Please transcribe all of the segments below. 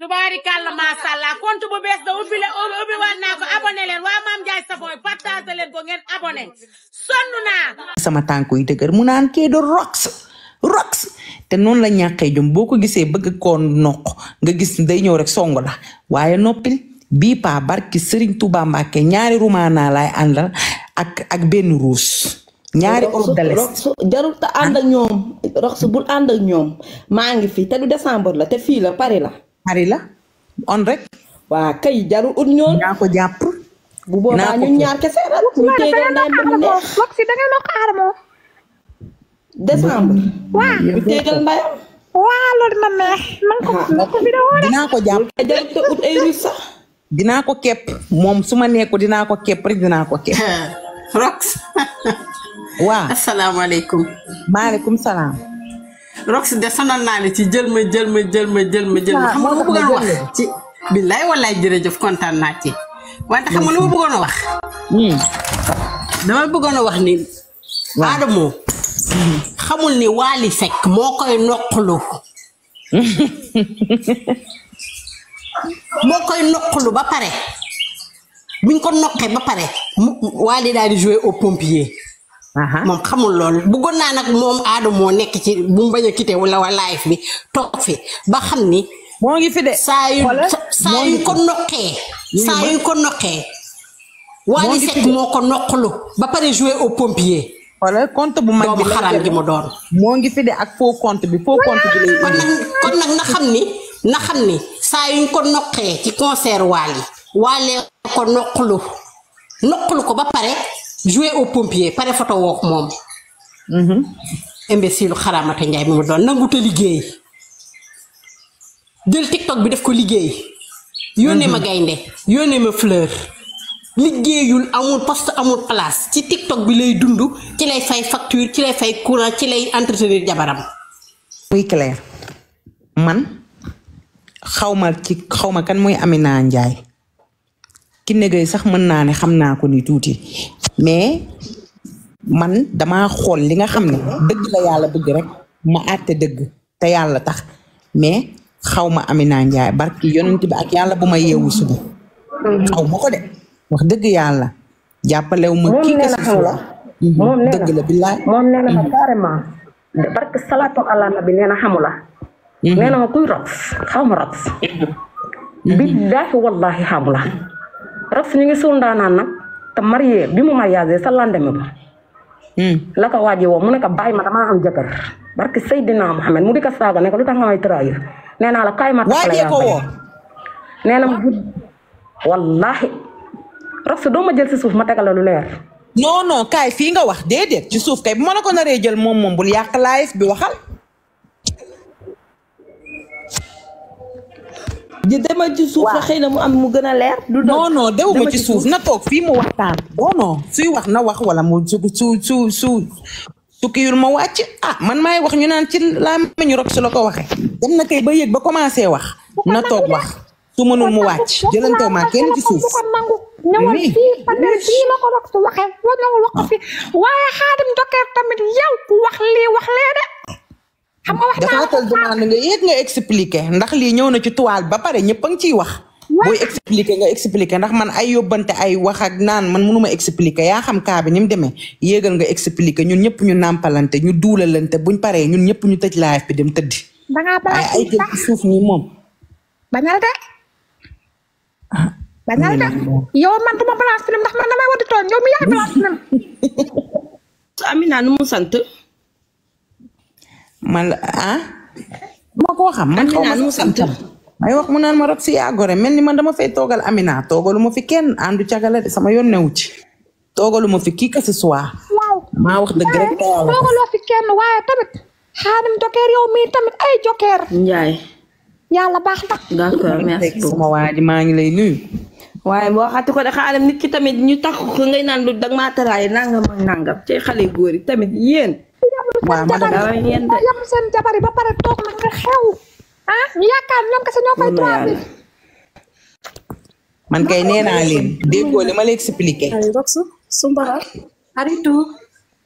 tubaarikàlla macha allah compte bu bees da ubbi la ubbi waat naa ko abonné leen waa Mame Ndiaye Savon yi partagé leen ko ngeen abonné sonn naa. sama tànk yi dëgër mu naan kii du rox. rox te noonu la ñàkkee jom boo ko gisee bëgg koo noq nga gis day ñëw rek song la waaye noppil bii paa barki Serigne Touba Mbacke ñaari rumaanaa laay àndal ak ak benn ruus. ñaari Europe de l'Est jarul te ànd ak ah. ñoom rox bul ànd ak ñoom maa ngi fi te du décembre la te fii la Paris la. Paris la on rek. waa kay jarul ut ñoom. naa ko jàpp. bu boobaa ñun ñaar kese rek. ñu téye da ngay doon xaar moom. décembre. waaw bu tegal ndayam. waaw loolu na neex. na ko ah. na ko vidéo rek. dinaa ko jàpp ut ay ruus sax. dinaa ko kepp moom su ma nekku dinaa ko kepp rek dinaa ko kepp. Rox. waaw asalaamaaleykum. maaleykum salaam. Rox de sonal naa ne ci jël ma jël ma jël ma jël ma jël ma. Ah, xam nga lu ma bëggoon wax ci. billaay wallaay jërëjëf kontaan naa ci. wante xam nga lu ma bëggoon a wax. Hmm. dama bëggoon a wax ni. Adamo xamul ni Wally Seck moo koy noqlu moo koy noqlu ba pare buñ ko noqee ba pare mu Wally daal di jouer au pompier moom xamul loolu bëggoon naa nag moom Adamo nekk ci bu mu bañ a quitté wala wa live bi toog fi ba xam ni moo ngi fi de saa yu Xoolal, saa moo yu ngi ko fi. noqee saa yu ko noqee Wally Seck moo ko noqlu ba pare jouer au pompier. wala compte bu mag bi xaraam gi mu doon. moo ngi fi de ak faux compte bi faux compte bi lay. kon nag kon nag na xam ni na xam ni saa yuñ ko noqee ci concert Wally Wally ko noqlu noqlu ko ba pare jouer au pompier pare photo wook moom. imbécile xaraamata Njaay bi mu doon nangu te liggéey. jël tiktok bi def ko liggéey yónnee ma mhm. gaynde yónnee ma fleur liggéeyul amul poste amul place ci tiktok bi lay dund ci lay fay facture ci lay fay courant ci lay entretenir jabaram muy clair man xawma ci xawma kan mooy Amina Ndiaye ki négay sax mën naa ne xam naa ko ni tuuti mais man dama xool li nga xam ne dëgg la yàlla bëgg rek ma àtte dëgg te yàlla tax mais xaw ma Amina Ndiaye barki yonent bi ak yàlla bu ma yeewu suba xaw ma ko de wax dëgg yàlla jàppalewu ma kii que ce soit moom nee na dëgg la billaay moom nee na ma carrément parce que salaatu ala nabi nee na xamula nee na ma kuy rob xaw ma rob billaahi wallaahi xamula rob ñu ngi suul ndaanaan nag te marié bi mu mariage sa lendemain ba la ko waaji woo mu ne ko bàyyi ma damaa am jëkkër barke Seydina Mohamed mu di ko saaga ne ko lu tax nga may trahir nee naa la kaay ma takk la waajee yaa ko bañ woo nee na ma bu wallaahi Roxy doo ma jël si suuf ma tegal la lu leer. non non kaay fii nga wax déedéet ci suuf kay bu ma la ko naree jël moom moom bul yàq live bi waxal. di demal ci suuf la xëy na mu am mu gën a leer. du non non dewuma ci suuf na toog fii mu waxtaan. non non suy wax na wax wala mu su su su su su kiyul ma wàcc ah man maay wax ñu naan ci laa ma ñu rog su la ko waxee. dem na kay ba yëg ba commencé wax. na toog wax. su mënul mu wàcc jëlantoo ma kenn ci suuf. ñëwal fii panel fii la ko wax su waxee foo ñëwul wax ko fi waaye xaadim dokeer tamit yow ku wax lii wax lee de. xam nga wax naa defaatal demande nga yéeg nga expliqué ndax lii ñëw na ci toile ba pare ñëpp a ngi ciy wax. booy expliqué nga expliqué ndax man ay yóbbante ay wax ak naan man mënuma expliqué yaa xam kaa bi ni mu demee yéegal nga expliqué ñun ñëpp ñu nàmpalante ñu duulalante buñ paree ñun ñëpp ñu tëj live bi dem tëddi. da ngaa ay ay suuf ñi moom. bañal de ah, bañal de yow man duma balance film ndax man damay wadi tooñ yow mi yaay balance film Amina nu mu sant man ah ma koo xam man xaw ma nu mu sant may wax mu naan ma rab si yaa gore mel ni man dama fay toogal Amina toogalu ma fi kenn àndu cagala de sama yoon newu ci toogaluma fi kii que ce soit. waaw maa wax dëgg rek. toogaloo fi kenn waaye tamit. xaadim jokeer yow mii tamit ay jokeer. Njaay. yàlla baax na. d'accord merci beaucoup sama waa ji maa ngi lay nuyu. waaye boo xati ko de xaaral nit ki tamit ñu tax ko ngay naan lu dag maa taraay nangam ak nangam ci xale yu góor yi tamit yéen. waaw man de dara yéen de yam seen jabar yi ba pare toog na nga xew. ah ñu yaakaar ñoom kese ñoo fay tubaab bi. man kay nee naa leen déggoo li ma la expliqué. Sumbara. xaritu.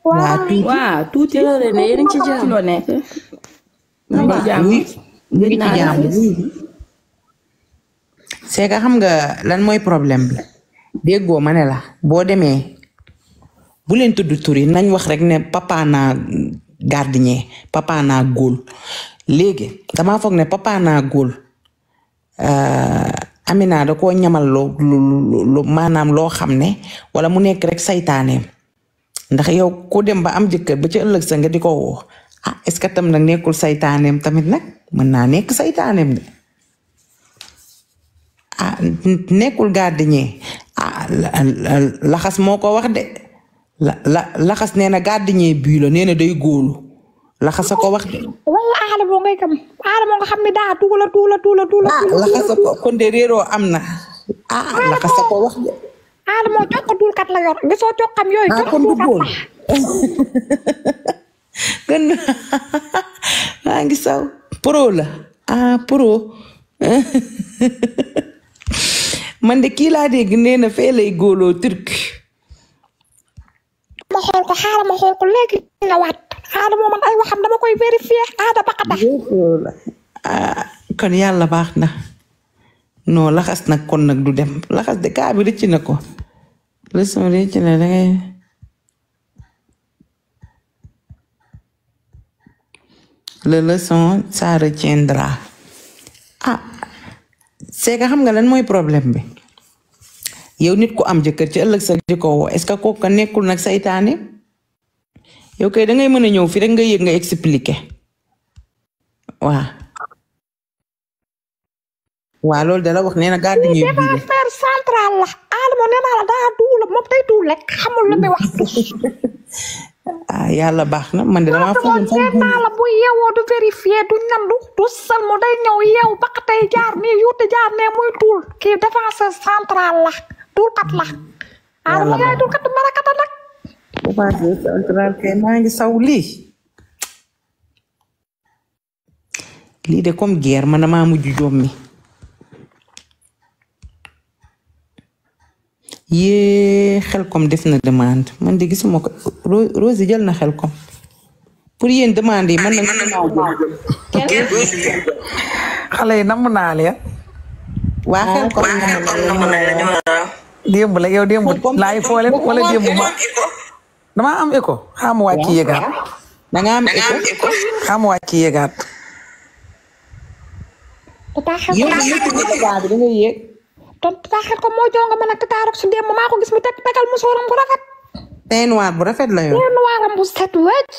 waa tuuti waa tuuti. ci loolu ne yéen a ngi ci jàmm loo nekk. ñu ngi ci jàmm ñu ngi ci jàmm. c'est que xam nga lan mooy problème bi. déggoo ma ne la boo demee bu leen tudd tur yi nañ wax rek ne papa naa gardien papa naa góol léegi damaa foog ne papa naa góol. euh, Amina da koo ñamal loo lu maanaam loo xam ne wala mu nekk rek saytaaneem ndax yow ku dem ba am jëkkër ba ci ëllëg sa nga di ko woo ah est-ce que tam nag nekkul saytaaneem tamit nag mën naa nekk saytaaneem de ah nekkul gardien ah laxas moo ko wax de la la laxas nee na gardien bii la nee na day góolu laxasa ko wax de. wala aale boo ngay kam aale moo nga xam ne daa tuula tuula tuula tuula. ah laxasa ko kon de réeroo am na. ah laxasa ko wax de. aale moo jox ko tuulkat la yor gisoo jox xam yooyu. ah kon du góol gën na maa ngi saw pro la ah pro man de kii laa dégg nee na fee lay góoloo turc. ma xool ko xaaral ma xool ko léegi nga waat aada moo man ay waxam dama koy vérifier aada ba xata ah, kon yàlla baax na non laxas nag kon nag du dem laxas de kaa bi rëcc na ko leçon rëcc na dangay le leçon ça retiendra ah c'est que xam nga lan mooy problème bi yow nit ku am jëkkër ci ëllëg sa di ko woo est-ce que kooku nekkul nag saytaane yow kay da ngay mën a ñëw fii rek nga yëg nga expliquer waaw waa loolu dala wax nee na gardien yi biir défenseur central la Adama nee naa la daa duul moom day duul rek xamul lu muy wax. ah yàlla baax na man de damaa foog ne nee naa la bu yeewoo du vérifié du nandu du salmu day ñëw yeew baq tey jaar nii yuuti jaar ne muy duul kii défenseur central la duulkat la. Adama yaay duulkat du marakata nag. défenseur central kay maa ngi saw lii. lii de comme guerre man damaa mujj jommi yée xel kom def na demande man de gisuma ko Rose jël na xel kom pour yéen demande yi man na xale yi namm naa leen waa xel kom démb la yow démb laay foole wala démb ma dama am écho xam waa ci yëgaat da nga am écho xam waa ci yëgaat tata xel ko daa xel ko daa bi da nga yéeg tata xel ko moo jonga man ak tata rek su dem maa ko gis mu teg tagal musóoram bu rafet teint noir bu rafet la yor teint noir bu set wecc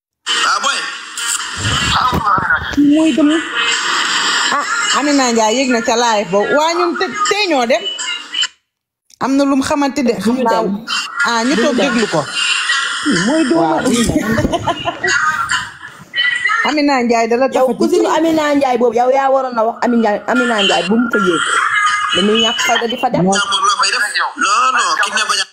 ah boy muy dem ah Amina Ndiaye yëg na ca live ba waa ñun te tey ñoo dem am na lum xamante de xam naa ah ñu toog déglu ko mooy dooma Amina Ndiaye dala yow taxati cousine Amina Ndiaye boobu yow yaa waroon na wax Amina Amina Ndiaye bu mu ko yéeg dañuy ñàkk fayda di fa dem moom la fay def non non ki ne bañ a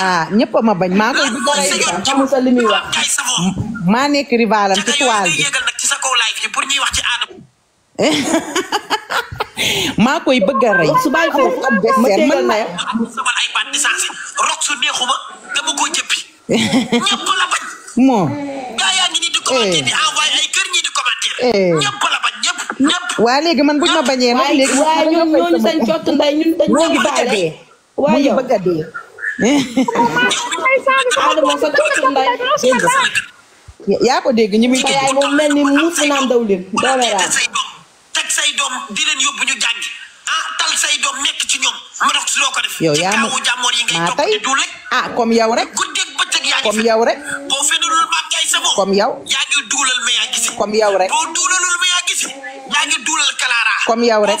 ah ñëpp ma bañ maa koy bëgg a rey xamu sa li muy wax maa nekk rivalam ci toile bi maa koy bëgg a rey su bàyyi foofu adversaire man ma sabal ay baat di saasi rok su neexuma dama ko jëppi ñëpp la bañ moo gaa yaa ngi nii di commenté eh. di envoyé ay kër ñi di commenté eh. ñëpp la bañ ñëpp ñëpp waa léegi man buñ ma bañee nag léegi waa ñoom ñooñu seen cott nday ñun dañ ñoo ngi bëgg a dee waaye yow bëgg a dee. Adama sa kottu nday. yaa ko dégg ñi muy sa yaay moom mel ni muus mu naan daw leen doole raam. teg say doom di leen yóbbu ñu jàng ah tal say doom nekk ci ñoom ma dox si loo ko def. yow yaa ma maa tey ah comme yow rek. comme yow rek. comme yow. comme yow rek. comme yow rek.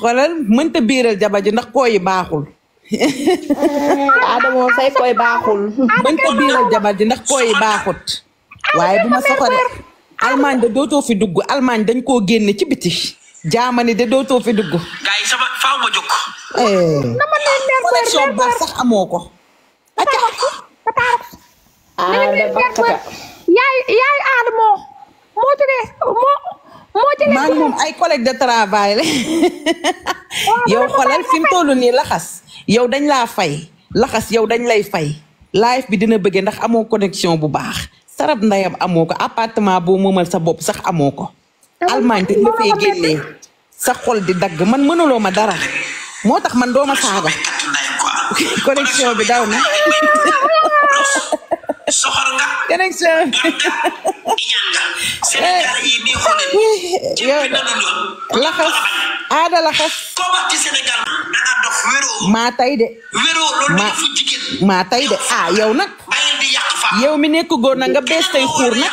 xoolal mënta biiral jaba ji ndax kooyi baaxul Adamo say koy baaxul mënta biiral jaba ji ndax kooyi baaxut waaye bu ma soxore Allemagne de dootoo fi dugg Allemagne dañ koo génne ci biti jaamani de dootoo fi dugg gaay sama faaw ma jóg eh. connexion bu baax sax amoo ko aada bakkata yaay yaay aada moo moo jógee moo moo jógee maa ngi moom ay collègue de travail la yow xoolal fi mu toll nii laxas yow dañ laa fay laxas yow dañ lay fay live bi dina bëggee ndax amoo connexion bu baax sarab ndayam amoo ko appartement boo moomal sa bopp sax amoo ko Allemagne dañ la fay génnee sa xol di dagg man mënuloo ma dara moo tax man doo ma saaga connexion bi daw na soxor nga. connexion laxas aada laxas. maa tay de. maa tay de ah yow nag. yow mi nekk góor na nga bees tey xuur nag.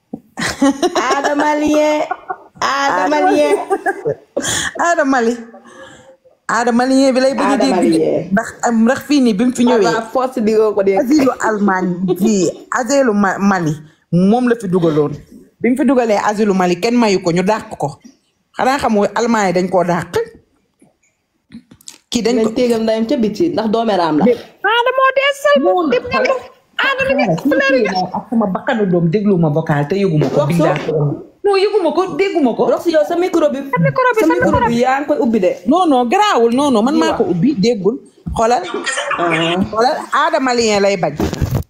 Ada Malien. Ada Malien. Ada Mali. Ada Malien bi lay bëgg a Ada dégg. Malien. ndax am ndax fii nii bi mu fi ñëwee. Ala force di nga ko dégg. asilu Allemagne bi asilu Ma- Mali moom la fi dugaloon. bi mu fi dugalee asilu Mali kenn mayu ko ñu dàq ko. xanaa xamoo Allemagne yi dañ koo dàq. kii dañ ko téegal ndayam ca biti ndax doomeraam la. aada moo dee sal moo dem nga lu aada lu nekk fleur nga. ak sama bakkanu doom déglu ma vocal te yëgu ma ko. billaay non yëgu ma ko déggu ma ko. rox yow sa micro bi. sa micro bi sa micro bi yaa ngi koy ubbi de. non non garaawul non non man maa ko ubbi déggul. xoolal ah. xoolal aada malien lay bañ.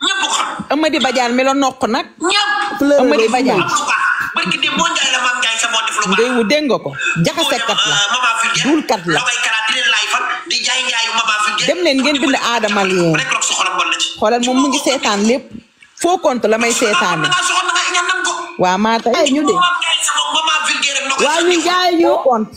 ñëpp ko xam. Amady Badiane mi la nokk nag. ñëpp fleur Amady Badiane. barki de boo Ndiaye la maam Ndiaye sa moo def lu baax. ndey wu dégg nga ko jaxasekat la duulkat la. dem leen ngeen bind aadama lien xoolal moom mu ngi seetaan lépp foo compte la may seetaane. waa maa tey ñu de. waa ñu jaay ñu compte.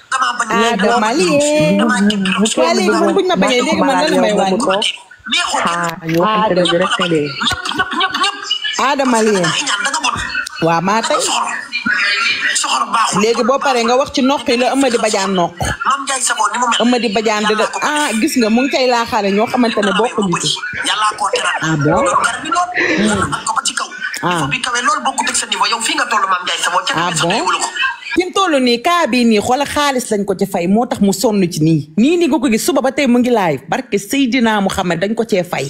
damaa bañ ah doo ma liyee bu soobee léegi man buñ ma bañee léegi man lan may wàññi ko ah ñu waxante dëgg rek te dee ah dama liyee waaw maa tey léegi boo paree nga wax ci noq yi la Amady Badiane noq Amady Badiane da ah gis nga mu ngi koy laaxaale ñoo xamante ne bokkuñu ci ah bon ah ah bon. fi mu toll nii kaa bii nii xoola xaalis lañ ko ci fay moo tax mu sonn ci nii nii nii nga ko gis suba ba tey mu ngi laay barke Seydina Muhammad dañ ko cee fay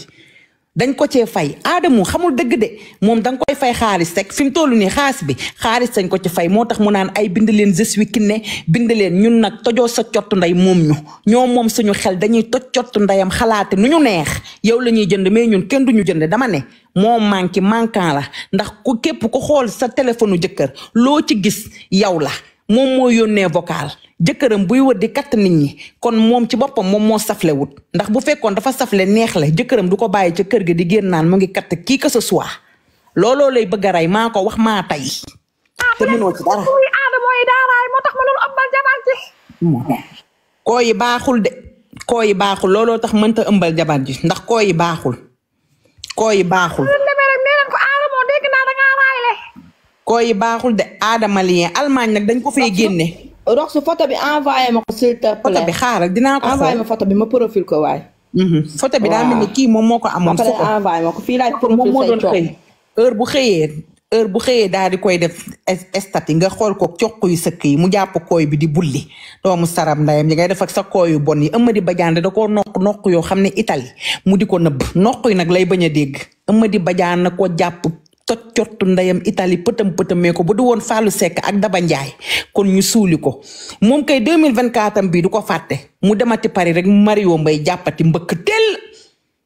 dañ ko cee fay aadamu xamul dëgg de moom da koy fay xaalis rek fi mu toll nii xaalis bi xaalis dañ ko ci fay moo tax mu naan ay bind leen je suis Kiné bind leen ñun nag tojoo sa cottu ndey moom ñu ñoo moom suñu xel dañuy toj cottu ndeyam xalaate nu ñu neex yow la ñuy jënd mais ñun kenn duñu jënd dama ne moo manqué manquant la ndax ku képp ku xool sa téléphone jëkkër loo ci gis yow la moom moo yónnee vocal jëkkëram buy wër di katt nit ñi kon moom ci boppam moom moo safle wut ndax bu fekkoon dafa safle neex la jëkkëram du ko bàyyi ca kër gi di génn naan mu ngi katt kii que ce soit looloo lay bëgg a rey maa ko wax maa tey te mënoo ci dara muy aadama yi daaraay moo tax mënul ëmbal jabar ji koo yi baaxul de koo yi baaxul looloo tax mënta ëmbal jabar ji ndax koo yi baaxul koo yi baaxul. koo yi baaxul de aadama lien Allemagne nag dañ ko fee génne. rox su photo bi envoyé ma ko s'il te plaît. photo bi xaaral dinaa ko envoyé ma photo bi ma profil ko waay. Mhm. photo bi daa mel ni kii moom moo ko amoon. photo envoyé ma ko fii laay profil say coow heure bu xëyee heure bu xëyee daal di koy def estati nga xool ko coq yu sëkk yi mu jàpp kooy bi di bulli doomu saram ndayam yi ngay def ak sa kooy yu bon yi Amady Badiane da koo noq noq yoo xam ne Italie mu di ko nëbb noq yi nag lay bañ a dégg Amady Badiane na ko jàpp toj cottu ndeyam Italie pëtam pëtamee ko bu du woon Fallou Seck ak Daba Ndiaye kon ñu suuli ko moom kay 2024 am bii du ko fàtte mu demati Paris rek Mario Mbaye jàppati mbëkk teel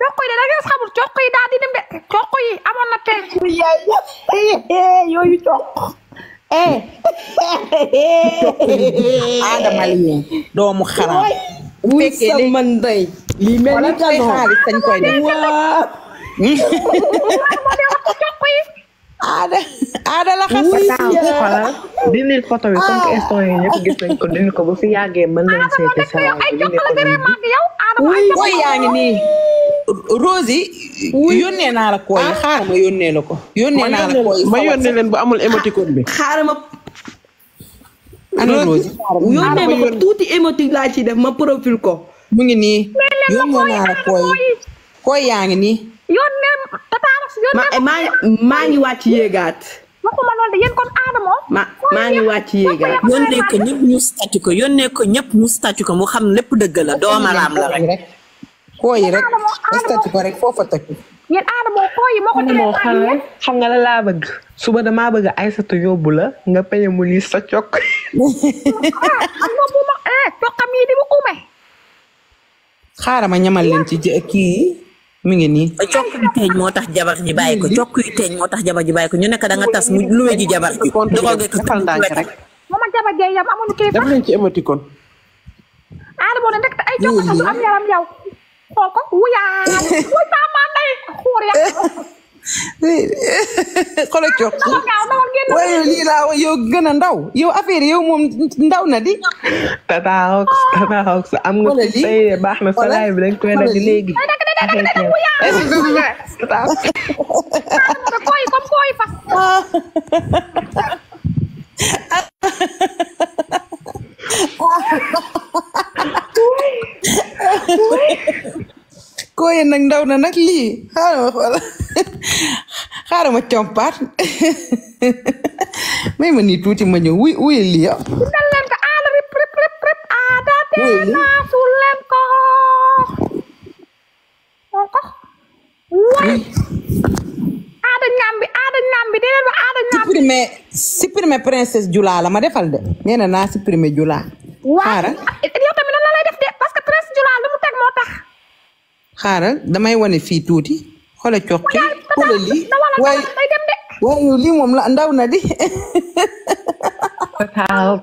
coq yi de da ngeen xamul coq yi daal di dem de coq yi amoon na tey. yooyu coq. eh. Adama li doomu xaraam. bu fekkee léegi man day. lii mel ni xaalis dañ koy def. aada aada la xas. ba taaw bi xoolal dindi photo bi comme que instant yii ñëpp gis nañ ko dindi ko bu fi yàggee mën nañ seeti sa waay bi dindi ko dindi. woy yaa ngi nii. Rosi yónnee naa la kooy xaaral ma yónnee la ko. yónnee naa la kooy ma yónnee leen bu amul émoticône bi. xaaral ma ana Rosi yónnee ma ko tuuti émotique laa ciy def ma profil ko. mu ngi nii yónnee naa la koy koy yaa ngi nii. yónnee tata yónnee maa maa ngi wàcc yéegaat. waxuma loolu de yéen kon Adamo. ma maa ngi wàcc yéegaat. yónnee ko ñëpp ñu statut ko yónnee ko ñëpp ñu statut ko mu xam lépp dëgg la doomaraam la rek. koo yi rek statut ko rek foofa toj. yéen Adamo koo yi moo ko teree bàyyi xam nga la laa bëgg. suba damaa bëgg Aysatu yóbbu la nga peñe mu lii sa cokk. ah xam nga bu ma eh toqam yi di ma ume. xaaral ma ñamal leen ci jë kii yi mi ngi nii. cokk yu teeñ moo tax jabar ji bàyyi ko cokk yu teeñ moo tax jabar ji bàyyi ko ñu nekk da nga tas mu luwe ji jabar ji. doxal nga defal ndànk rek. mama jaba jee yam amuñu kilifa. def nañ ci émoticône. Adamo ne ndekete ay jokko tax du am yaram yow xool ko wuyaa wuy saa maa ndey xuur ya xoolal coow dawal gaaw dawal génn waaye lii laa wax yow gën a ndaw yow affaire yi yow moom ndaw na di. Tata Rox Tata Rox am nga Wala fi lii. tey de baax na Wala- salaay bi dañ koy wala dagg lii. léegi. ay ndekete ndekete ndekete wuyaa Tata Rox. koy comme koy fas ah kooye nag ndaw na nag lii xaaral ma xool xaaral ma compaat may ma nii tuuti ma ñëw wuy wuy lii yow. dal leen ko aala rip rip rip rip aada tee naa suul leen ko moo ko waay aada ñambi aada ñambi dee leen ba aada ñambi supprimer supprimer princesse Jula la ma defal de nee na naa supprimer Jula waaw xaaral yow tamit lan la lay def de parce que presse Jula lu mu teg moo tax xaaral damay wane fii tuuti xoolal coqi xoolal lii da wala waaye day dem de waaye yow lii moom la ndaw na di Tata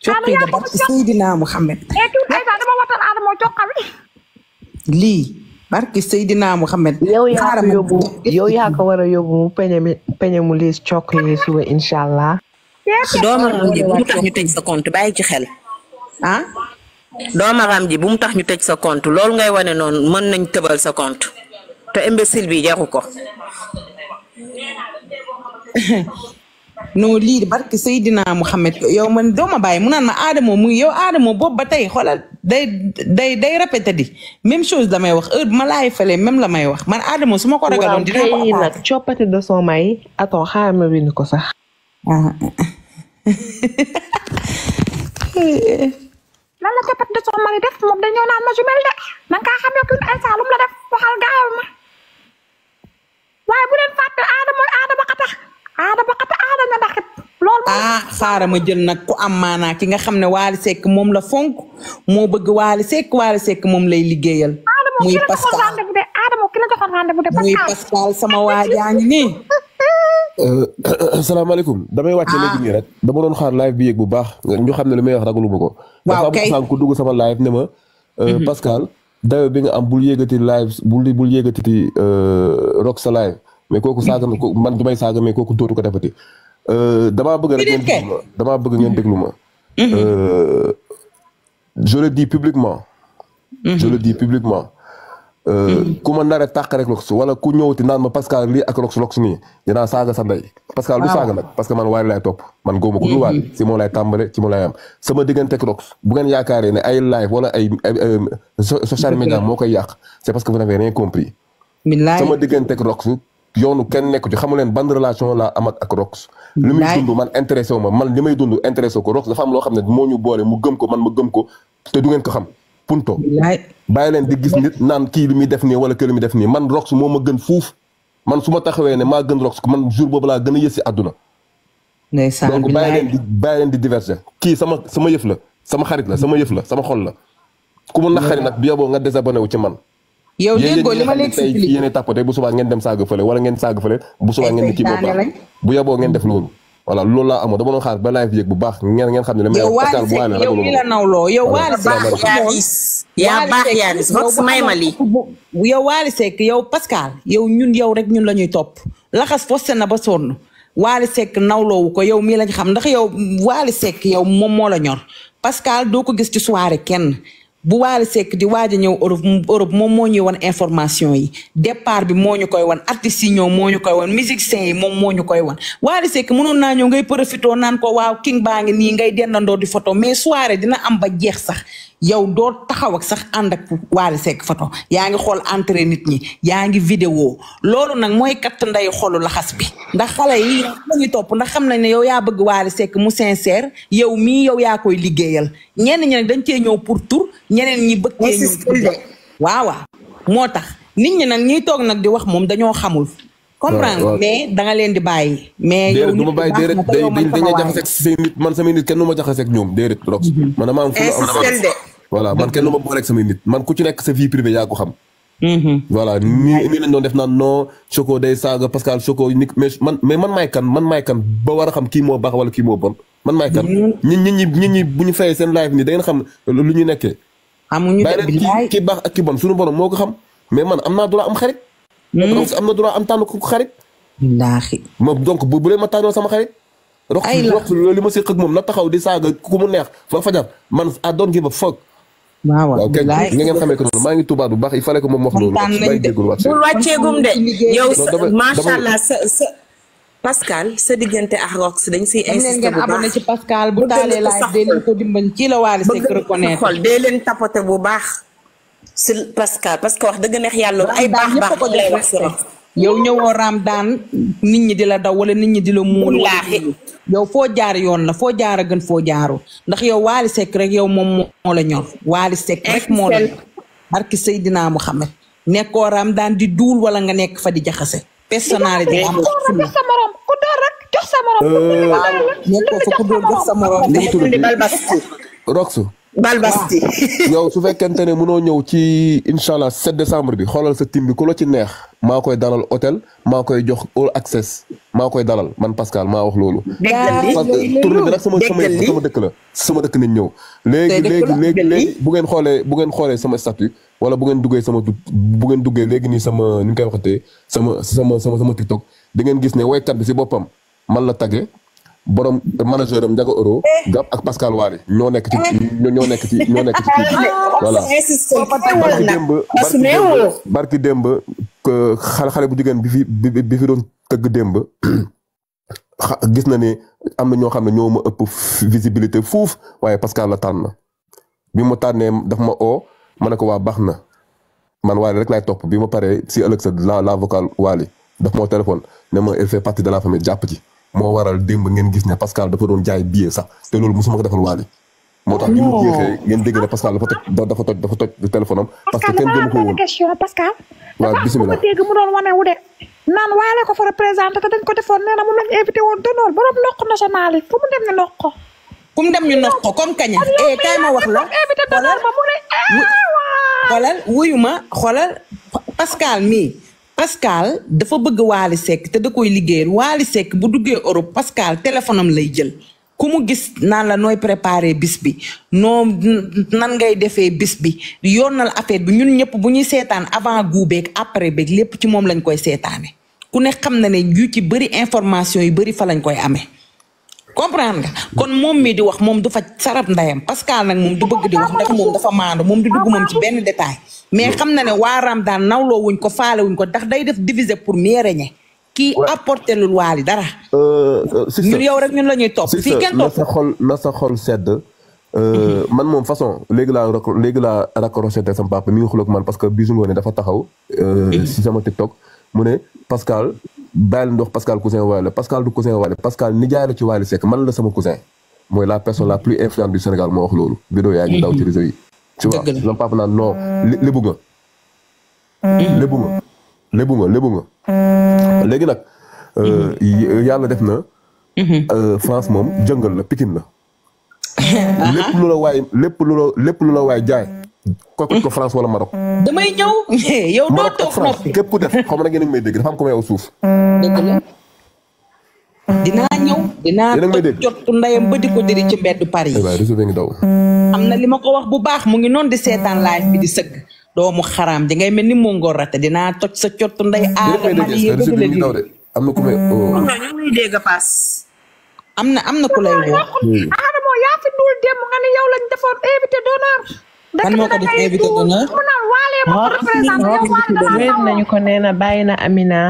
Adama yaa ko jox Seydina Muhammad. mais tuut ay sax dama watal Adama joxal. lii barki Seydina Muhammad. yow yaa ko yóbbu yow yaa ko war a yóbbu mu peñe mi peñe mu liis cokk yi suba incha allah. doomu raam ji bu mu tax ñu tëj sa compte bàyyi ci xel. ah. doomu raam ji bu mu tax ñu tëj sa compte loolu ngay wane noonu mën nañ tëbal sa compte te imbécile bi jaru ko. non lii barke Seydina Mouhamed yow man doo ma bàyyi mu naan ma Adamo mu yow Adamo boobu ba tey xoolal day day day répété di même chose la may wax heure bu ma laay fële même la may wax man Adamo su ma ko ragaloon. dina ko waaw nag coppati de son may attends xaaral ma bind ko sax. Ah. lan la coppati de son may def moom dañoo naan ma jumel de na nga kaa xamee ku instant lu mu la def waxal gaawal ma. waaye bu leen fàtte aada mooy aada ba xata aada ba xata aada nga ndax loolu ah xaaral ma jël nag ku am maanaa ki nga xam ne Waly Seck moom la fonk moo bëgg Waly Seck Waly Seck moom lay liggéeyal muy Pascal muy Pascal sama waa jaa ngi nii euh, asalaamaaleykum damay wàcce ah. léegi nii rek dama doon xaar live bi yéeg bu baax ñu xam ne li may wax ragaluma ko waaw kay dafa am ku dugg sama live ne ma euh, mhm. Pascal dayo bi nga am bul yéegati live bul bul yéegatiti euh, rock sa live mais kooku saaga na ko man du may saaga mais kooku dootu ko defati euh, damaa bëgg rek ngeen déglu ma damaa bëgg ngeen déglu ma mm-hmm. euh, je le dis publiquement mm-hmm. je le dis publiquement mm-hmm. ku ma nar a tàq rek lox wala ku ñëwati naan ma Pascal lii ak lox lox nii dinaa saaga sa ndey parce que lu saaga nag parce que man waali laay topp man góoma ko du waali si moom laay tàmbale ci moom laay am sama diggante Crocs bu ngeen yaakaaree ne ay live wala ay social media moo koy yàq c'est parce que vous n'avez rien compris sama diggante Crocs yoonu kenn nekku ci xamu leen ban relation laa am ak Rox. li muy dund man intéressé wu ma man li may dund intéressé ko Rox dafa am loo xam ne moo ñu boole mu gëm ko man ma gëm ko te du ngeen ko xam. punto bàyyi leen di gis nit naan kii li muy def nii wala kii li muy def nii man Rox moo ma gën fuuf man su ma taxawee ne maa gën rox man jour boobu laa gën a yës si àdduna. ndeysaan donc bàyyi leen di bàyyi leen di diverger kii sama sama yëf la sama xarit la sama yëf la sama xol la. ku mu naqari nag bi yoboo nga désabonné wu ci man. yow déggoo li ma la expliqué yéen a tàppate bu subaa ngeen dem saaga fële wala ngeen saaga fële bu subaa ngeen ni kii boobu bu yoboo ngeen def loolu voilà loolu laa amoon dama doon xaar ba live yëg bu baax ngeen ngeen xam ne. yow Waly Seck yow mi la nawloo yow Waly Seck yaa baax yaa gis vox may ma lii yow Waly Seck yow Pascal yow ñun yow rek ñun la ñuy topp laxas foste na ba sonn Waly Seck nawloowu ko yow mii lañ xam ndax yow Waly Seck yow moom moo la ñor Pascal doo ko gis ci soirée kenn bu Wally Seck di waaj a ñëw Europe Europe moom moo ñuy wan information yi départ bi moo ñu koy wan artistes yi ñëw moo ñu koy wan musiciens yi moom moo ñu koy wan Wally Seck mënoon naa ñëw ngay profité naan ko waaw king baa ngi nii ngay dendandoo di photo mais soirée dina am ba jeex sax yow doo taxaw ak sax ànd ak Wally Seck photo yaa ngi xool entrée nit ñi yaa ngi vidéo loolu nag mooy katt nday xolu laxas bi ndax xale yi la ñuy topp ndax xam nañ ne yow yaa bëgg Wally Seck mu sincère yow mii yow yaa koy liggéeyal ñenn ñi nag dañ cee ñëw pour tur ñeneen ñi bëgg cee ñëw waaw waaw moo tax nit ñi nag ñuy toog nag di wax moom dañoo xamul comprendre mais da nga leen di bàyyi mais yow du ma bàyyi déedéet dañuy jaxase ak seen nit man samay nit kenn du ma jaxase ak ñoom déedéet rox mhm. man dama am fu am voilà man kenn du ma booleeg samay nit man ku ci nekk sa vie privée yaa ko xam mhm. voilà nii nii lañ doon def naan non Choco day saaga Pascal Choco ni mais man mais man maay kan man maay kan ba war a xam kii moo baax wala kii moo bon man maay kan ñun ñi ñi ñi ñi bu ñu fayee seen live nii da ngeen xam lu ñu nekkee. amuñu de bilaay ki baax ak ki bon suñu borom moo ko xam mais man am naa droit am xarit. Hmm. donc am na droit am tànn ko xarit. billaahi. moom donc bu bu leen ma tànnoo sama xarit. ay la rox loolu li ma séq ak moom na taxaw di saaga ku mu neex fa fajar man I don't give a fuck. waaw waaw kay li ngeen xamee ko noonu maa ngi tubaab bu baax il fallait que moom wax loolu. maa ngi jégalu waat bul wàcceegum de yow macha allah sa sa. Pascal sa diggante ak Rox dañ siy insister bu baax ci Pascal bu taalee laaj dee leen ko dimbali ci la Wally Seck reconnaître xol dee leen tapoté bu baax si Pascal parce que wax dëgg neex yàlla ay baax baax ko lay wax si Rox yow ñëwoo raam daan nit ñi di la daw wala nit ñi di la muul yow foo jaar yoon la foo jaar a gën foo jaaru ndax yow Wally Seck rek yow moom moo la ñor Wally Seck rek moo la ñor barki Seydina Muhammad nekkoo raam daan di duul wala nga nekk fa di jaxase personnalité am ko fulla sa morom ku door rek jox sa morom euh, ku door jox sa morom balbasti roxu balbasti yow su fekkente ne mënoo ñëw ci incha allah 7 décembre bi xoolal sa tim bi ku la ci neex maa koy dalal hôtel maa koy jox all access maa koy dalal man Pascal maa wax loolu. parce que tournée bi nag sama sama sama dëkk la sama dëkk nañ ñëw. léegi léegi léegi bu ngeen xoolee bu ngeen xoolee sama statut wala bu ngeen duggee sama bu ngeen duggee léegi nii sama ni ñu koy waxatee sama sama sama sama TikTok di ngeen gis ne woykat bi si boppam man la tagge borom manager am Ndiaga Euro Gap ak Pascal Wari ñoo nekk ci ñoo nekk ci ñoo nekk ci kii bi voilà barki démb barki démb barki démb xale xale bu jigéen bi fi bi fi doon tëgg démb gis na ni am na ñoo xam ne ñoo ma ëpp visibilité fuuf waaye Pascal la tànn bi mu tànnee daf ma oo ma ne ko waa baax na man Wally rek laay topp bi ma paree si ëllëg sa la la vocal Wally daf moo téléphone ne ma il fait partie de la famille jàpp ci moo waral démb ngeen gis ne Pascal dafa doon jaay billet sax te loolu mosuma ko defal Wally moo tax bi mu jeexee ngeen dégg ne Pascal dafa toj dafa toj dafa toj téléphone am. parce que kenn gëmu ko woon question Pascal. waaw bisimilah dafa dégg mu doon wane wu de. naan waale ko fa représenté te dañ ko defoon nee na mu lañ invité woon d'honneur borom noq national yi fu mu dem ñu noq ko. fu mu dem ñu noq ko comme kaña. eh kay ma wax la invité d'honneur ba mu ne ah, xoolal wuyu ma xoolal Pascal mii. Pascal dafa bëgg Waly Seck te da koy liggéeyal Waly Seck bu duggee Europe Pascal téléphone am lay jël. ku mu gis naan la nooy préparer bis bi noo nan ngay defee bis bi yoonal affaire bi ñun ñëpp bu ñuy seetaan avant goût beeg après beeg lépp ci moom lañ koy seetaane ku ne xam na ne yu ci bëri information yu bëri fa lañ koy amee comprendre nga kon moom mii di wax moom du fa sarab ndayam Pascal nag moom du bëgg di wax ndax moom dafa maandu moom du dugg moom ci benn détail mais xam na ne waa Ramadaan nawloo wuñ ko faale wuñ ko ndax day def diviser pour mieux régner kii apporté lul waali dara. Euh, euh, ñun yow rek ñun la ñuy topp. fii kenn topp na sa xol na sa xol sedd. Euh, mhm. man moom façon léegi laa léegi laa raccroché te sama papa mi ngi xuloog man parce que bisu ngoone dafa taxaw. Mhm. si sama TikTok mu ne Pascal bàyyil ndox Pascal cousin waale la Pascal du cousin waale Pascal nijaay la ci Waly Seck man la sama cousin. mooy la personne la plus influente du Sénégal moo wax loolu. vidéo yaa ngi daw ci mhm. réseau yi. tu vois sama papa naan non li li bëgg Mm-hmm. lébu nga lébu nga lébu nga. Mm-hmm. léegi nag. Euh, mm-hmm. yàlla def na. Euh, France moom jëngal la Pikine la. lépp lu la waay lépp lu la lépp lu la waay jaay. ko ko France wala Maroc. damay ñëw yow doo toog noppi képp ku def xam na ngeen may dégg dafa am ku may aw suuf. dinaa ñëw dinaa jot ndeyam ba di ko diri ci mbedd Paris am na li ma ko wax bu baax mu ngi noonu di seetaan live bi di sëgg doomu xaraam di ngay mel ni mongol rate dinaa toj sa cott ndey aada ma yi bëgg la di am na ku may oh. am na am na ku lay woo Adamo yaa fi dul dem nga ne yow lañ defoon invité d'honneur kan moo ko def invité d'honneur mu naan waalee ma ko représenté yow waale nañu ko nee na bàyyi na Amina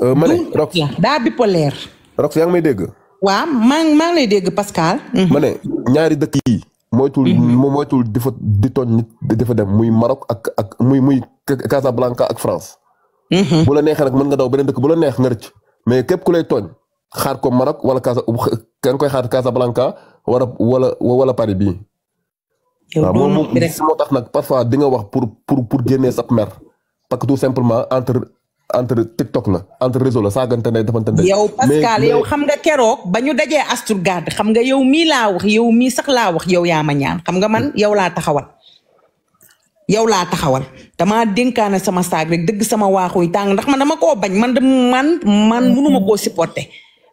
Euh, ma ne Rox daa bipolaire. Rox yaa ngi may dégg. waaw maa ngi maa ngi lay dégg Pascal. Mhm. ma ne ñaari dëkk yi. moytul mhm. moytul di fa di tooñ nit di fa dem muy Maroc ak ak muy muy Casablanca ak France. Mhm. bu la neexee nag mën nga daw beneen dëkk bu la neex nga rëcc mais képp ku lay tooñ xaar ko Maroc wala Casa kan koy xaar Casablanca wala wala wala Paris bii. waaw moom moom moo tax nag parfois di nga wax pour pour pour génnee sa mer parce que tout simplement entre entre TikTok la entre réseau la saagante ne defante ne. yow Pascal yow xam nga keroog ba ñu dajee Asturgard xam nga yow mii laa wax yow mii sax laa wax yow yaa ma ñaan xam nga man yow laa taxawal. yow laa taxawal damaa dénkaane sama saag rek dëgg sama waaxuy tàng ndax man dama koo bañ man de man man mënuma koo supporter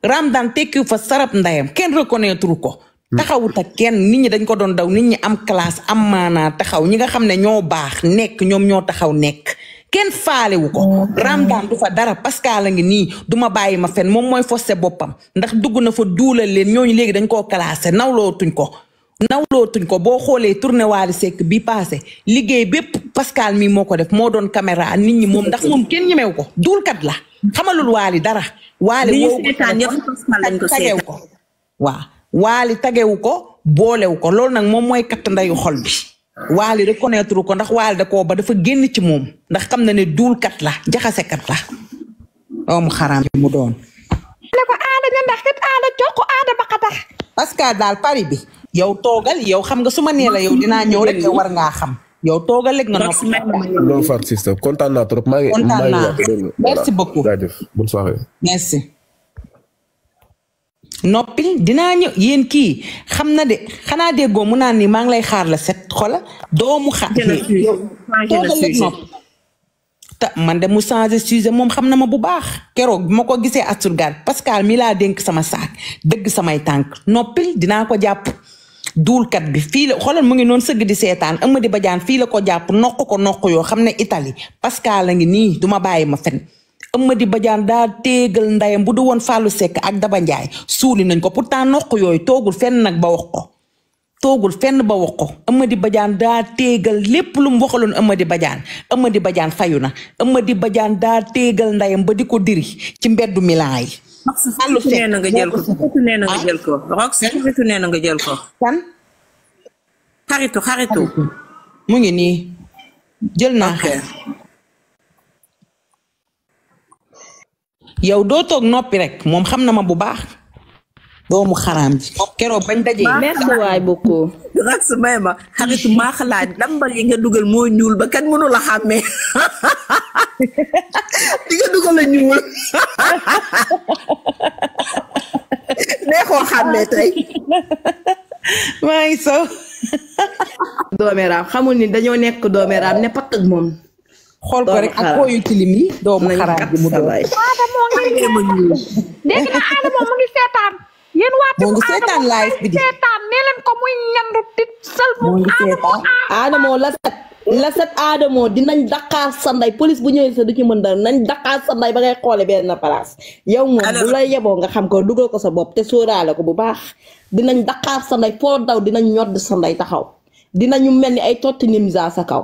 Ramdan tekki fa sarab ndayam kenn reconnaître ko hmm. taxawut ak kenn nit ñi dañ ko doon daw nit ñi am classe am maanaa taxaw ñi nga xam ne ñoo baax nekk ñoom ñoo taxaw nekk kenn faalewu ko mm-hmm. Ramdan du fa dara Pascal la ngi nii du ma bàyyi ma fen moom mooy forcé boppam ndax dugg na fa duulal leen ñooñu léegi dañ koo classé nawlootuñ ko nawlootuñ ko boo xoolee tournée Wally Seck bi passé liggéey bépp Pascal mi moo ko def moo doon caméra nit ñi moom ndax moom kenn ñemew ko duulkat la xamalul Wally dara Wally woo tagew ko waaw Wally tagewu ko boolewu ko loolu nag moom mooy katt ndeyu xol bi waali reconnaître ko ndax waali da koo ba dafa génn ci moom ndax xam na ne duulkat la jaxasekat la doomu xaraam bi mu doon ne ko aada ña ndax kat aada jox aada ba xatax parce que daal pari bi yow toogal yow xam nga su ma nee la yow dinaa ñëw rek yow war ngaa xam yow toogal rek nga noppi loolu far sister kontaan naa trop maa ngi kontaan naa merci beaucoup jaajëf bonne soirée merci noppil dinaa ñëw yéen kii xam na de xanaa déggoo mu naan ni maa ngi lay xaar la set xola doomu xaar ta man de mu changé sujet moom xam na ma bu baax keroog bi ma ko gisee asturgaar Pascal mi laa dénk sama saak dëgg samay tànk noppil dinaa ko jàpp duulkat bi fii la xoolal mu ngi noonu sëgg di seetaan Amady Badiane fii la ko jàpp noq ko noq yoo xam ne Italie Pascal la ngi nii duma bàyyi ma fen Amady Badiane daa téegal ndayam bu du woon Fallou Seck ak Daba Ndiaye suuli nañ ko pourtant noq yooyu toogul fenn nag ba wax ko toogul fenn ba wax ko Amady Badiane daa téegal lépp lu mu waxaloon Amady Badiane Amady Badiane fayu na Amady Badiane daa téegal ndayam ba di ko diri ci mbeddu Milan yi. Fallou Seck na nga jël ko xaritu nee na nga jël ko Rox xaritu nee na nga jël ko. kan. xaritu xaritu. mu ngi nii jël naa xaritu. yow doo toog noppi rek moom xam na ma bu baax. doomu xaraam ji. keroog bañ dajee. merci waay beaucoup. rax may ma xaritu maa xalaat dambal yi nga dugal moo ñuul ba kenn mënu la xàmmee di nga dugal a ñuul neexoo xàmmee tey. maa ngi sow. doomeeraam xamul ni dañoo nekk doomeeraam ne patt ak moom. xool ko rek ak koo yu tilim yi doomu xaraam bi mu doon Adamo ngi dégg na Adamo mu ngi seetaan yéen waa mu ngi seetaan live bi di seetaan nee leen ko muy ñandu di sël mu ngi seetaan Adamo la set la set Adamo dinañ daqaar sa ndey police bu ñëwee sa du ci mën dara nañ daqaar sa ndey ba ngay xoole benn place yow moom bu la yeboo nga xam ko dugal ko sa bopp te sóoraale ko bu baax dinañ daqaar sa ndey foo daw dinañ ñodd sa ndey taxaw dinañu mel ni ay totti nimza sa kaw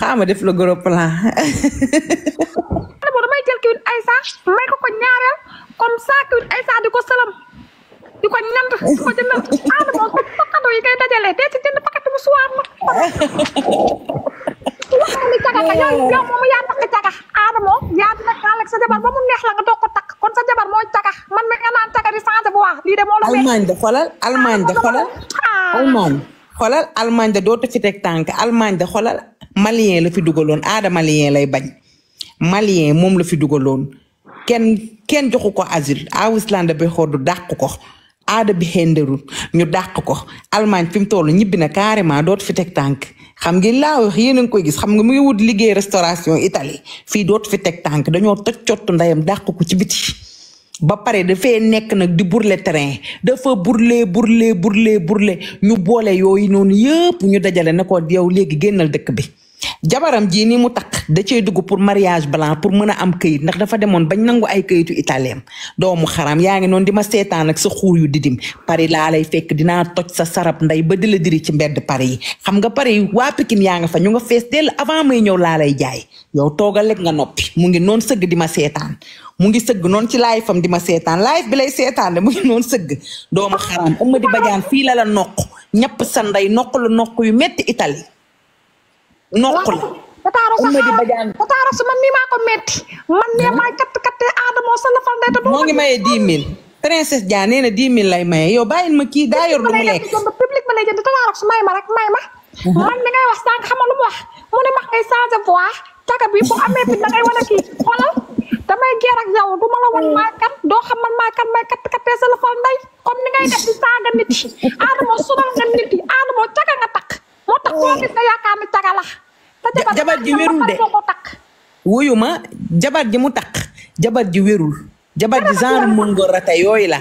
xaama def la gros plan. dama damay jël kiwin Aïssa may ko ko ñaareel comme ça kiwin Aïssa di ko sëlam di ko ñand di ko jëndal aada moom pakatu yi ngay dajale dee ci jënd pakatu bu suwaar ma. wax nga ni caga nga yow yow moom yaa takk caga aada moom yaa dina xaal ak sa jabar ba mu neex la nga doog ko takk kon sa jabar mooy caga man mi nga naan caga di changé bu waax lii de moo la. Allemagne de xolal Allemagne de xolal Allemagne. xoolal Allemagne da dootu fi teg tànk Allemagne da xoolal malien la fi dugaloon aada malien lay bañ malien moom la fi dugaloon kenn kenn joxu ko asile Ausland bi xool du dàq ko aada bi xenderul ñu dàq ko Allemagne fi mu toll ñibbi na carrément dootu fi teg tànk xam ngeen laa wax yéen a ngi koy gis xam nga mu ngi wut liggéey restauration Italie fii dootu fi teg tànk dañoo toj cottu ndeyam dàq ko ci biti. ba pare dafay nekk nag di burle terrain dafa burle burle burle burle ñu boole yooyu noonu yëpp ñu dajale ne ko yow léegi génnal dëkk bi jabaram jii ni mu takk da cee dugg pour mariage blanc pour mën a am këyit ndax dafa demoon bañ nangu ay këyitu italien doomu xaram yaa ngi noonu di ma seetaan ak sa xuur yu didim Paris laa lay fekk dinaa toj sa sarab ndey ba di la diri ci mbedd Paris yi xam nga Paris waa Pikine yaa nga fa ñu nga fees dell avant may ñëw laa lay jaay yow toogal rek nga noppi mu ngi noonu sëgg di ma seetaan mu ngi sëgg noonu ci live fam di ma seetaan live bi lay seetaan de mu ngi noonu sëgg doomu xaraam ëmma di bajaan fii la la noq ñëpp sa ndey noq la noq yu metti itali noq la ëmma di bajaan tataara su man nii maa ko metti man nee maay katt kattee aadamoo sa lafal ndey te moo ngi mayee dix mille princesse Dia nee na dix mille lay maye yow bàyyil ma kii daa yor lu mu lekk. public ma lay jënd tamaa rek su may ma rek may ma. Mhm. man mi ngay wax sànq xam nga lu mu wax mu ne max ngay changé voix caga bi bu amee bi da ngay wane kii xoolal damay geer ak yow du ma la wan maa kat doo xam man maa kat may kat kattee sa loxol ndey comme ni ngay def di saaga nit yi Adamo sonal nga nit yi Adamo caga nga takk moo tax koo gis nga yaakaar ni caga la. jabar ji wérul de wuyu ma jabar ji mu takk jabar ji wérul. jabar ji genre mongol rata yooyu la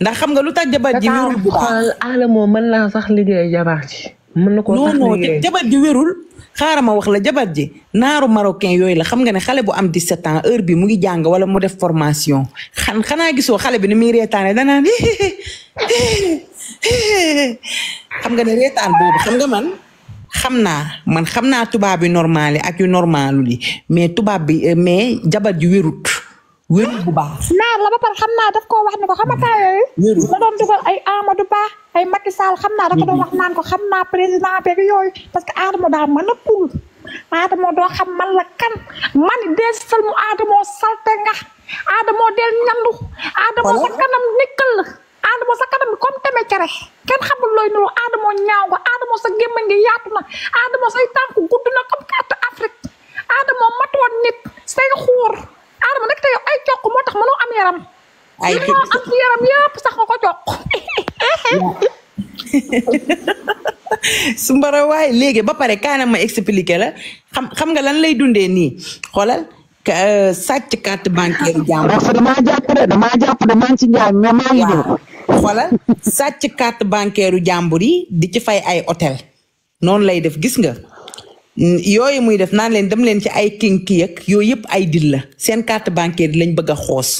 ndax xam nga lu tax jabar ji wérul bu baax ala moo mën naa sax liggéey jabar ji mën na ko non non jabar ji wérul xaaral ma wax la jabar ji naaru marocain yooyu la xam nga ne xale bu am 17 ans heure bi mu ngi jàng wala mu def formation xan xanaa gisoo xale bi ni muy reetaane danaan xam nga ne reetaan boobu xam nga man xam naa man xam naa tubaab bi normal yi ak yu normalul yi mais tubaab bi mais jabar ji wérut wéru bu baax. naar la ba pare xam naa daf koo wax ne ko xam nga temps yooyu. wéru da doon dugal ay Amadou Ba ay Macky Sall xam naa da ko doon wax naan ko xam naa président beeg yooyu parce que Adama daa mën a puul Adama doo xam man la kan man dee sal mu Adama salte nga Adama del ñandu Adama sa kanam nikkal la. Adamo sa kanam comme teme cere kenn xamul looy nuru Adamo ñaaw nga Adamo sa gémmiñ gi yaatu na Adamo say tànk gudd na comme carte Afrique Adamo matoon nit say xuur Adamo nag te yow ay cokk moo tax mënoo am yaram. ay li moo am ci yaram yëpp sax nga ko cokk. su mbara waay léegi ba pare kaanam ma expliqué la xam xam nga lan lay dundee nii xoolal Euh, sàcc carte bancaire jàmm. parce que damaa jàpp de damaa jàpp de maa ngi ci njaay mais maa ngi ñëw. voilà sàcc carte bancaire jàmbur yi di ci fay ay hôtel noonu lay def gis nga. yooyu muy def naan leen dem leen ci ay kinki yëg yooyu yëpp ay dil la seen carte bancaire yi lañ bëgg a xoos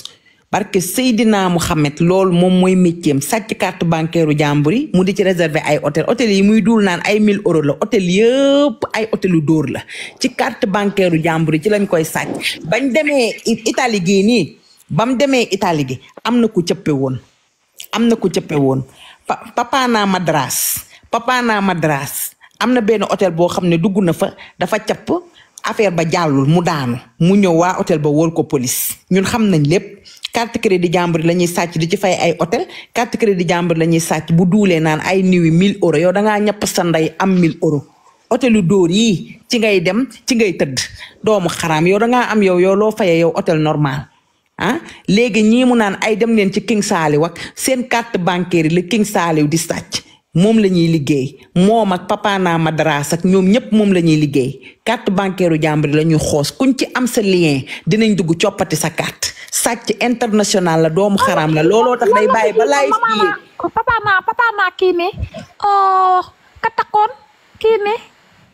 barke Seydina Mouhamed loolu moom mooy métier am sàcc carte bancaire u jàmbur yi mu di ci réserver ay hôtel hôtel yi muy duul naan ay 1000 euros la hôtel yëpp ay hôtelu dóor la ci carte bancaire u jàmbur yi ci lañ koy sàcc bañ demee Italie gii nii bam demee Italie gi am na ku cëppe woon am na ku cëppe woon pa papa naa madras papa naa madras am na benn hôtel boo xam ne dugg na fa dafa capp affaire ba jàllul mu daanu mu ñëw waa hôtel ba wóor ko police ñun xam nañ lépp carte crédit jàmbur la ñuy sàcc di ci fay ay hôtel carte crédit jàmbur la ñuy sàcc bu duulee naan ay niwi 1000 euros yow da ngaa ñàpp sa ndey am 1000 euros hôtelu dóor yi ci ngay dem ci ngay tëdd doomu xaraam yow da ngaa am yow yow loo fayee yow hôtel normal. ah léegi ñii mu naan ay dem leen ci King Saliou ak seen carte bancaire yi la King Saliou di sàcc moom la ñuy liggéey moom ak Papa Naa Madras ak ñoom ñëpp moom la ñuy liggéey carte bancaire u jàmbur la ñuy xoos kuñ ci am sa lien dinañ dugg coppati sa carte sàcc international la doomu xaraam la looloo tax day bàyyi ba laay fii papa naa papa naa kii ne oh, ka takkoon kii ne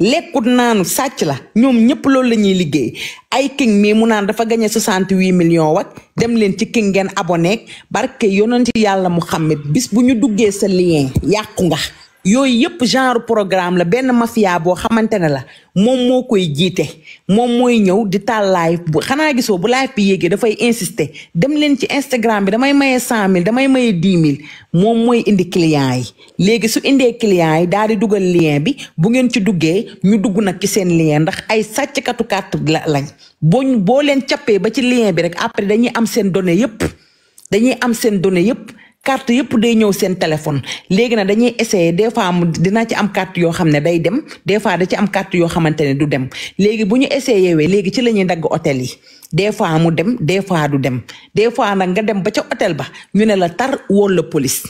lekkut naanu sàcc la ñoom ñëpp loolu la ñuy liggéey ay king mii mu naan dafa gagné 68 millions wak dem leen ci king ngeen abonné barke yonent yàlla mu xam bis bu ñu duggee sa lien yàqu nga yooyu yëpp genre programme la benn mafia boo xamante ne la moom moo koy jiite moom mooy ñëw di taal live bu xanaa gisoo bu live bi yéegee dafay insister dem leen ci Instagram bi damay maye cent mille damay maye dix mille moom mooy indi client yi léegi su indee client yi daal di dugal lien bi bu ngeen ci duggee ñu dugg nag ci seen lien ndax ay sàcckatu carte la lañ boo boo leen cappee ba ci lien bi rek après dañuy am seen données yépp dañuy am seen données yépp carte yëpp day ñëw seen téléphone léegi nag dañuy essayer des fois mu dina ci am carte yoo xam ne day dem des fois da ci am carte yoo xamante ne du dem léegi bu ñu essayer wee léegi ci la ñuy dagg hôtel yi des fois mu dem des fois du dem des fois nag nga dem ba ca hôtel ba ñu ne la tar woon la police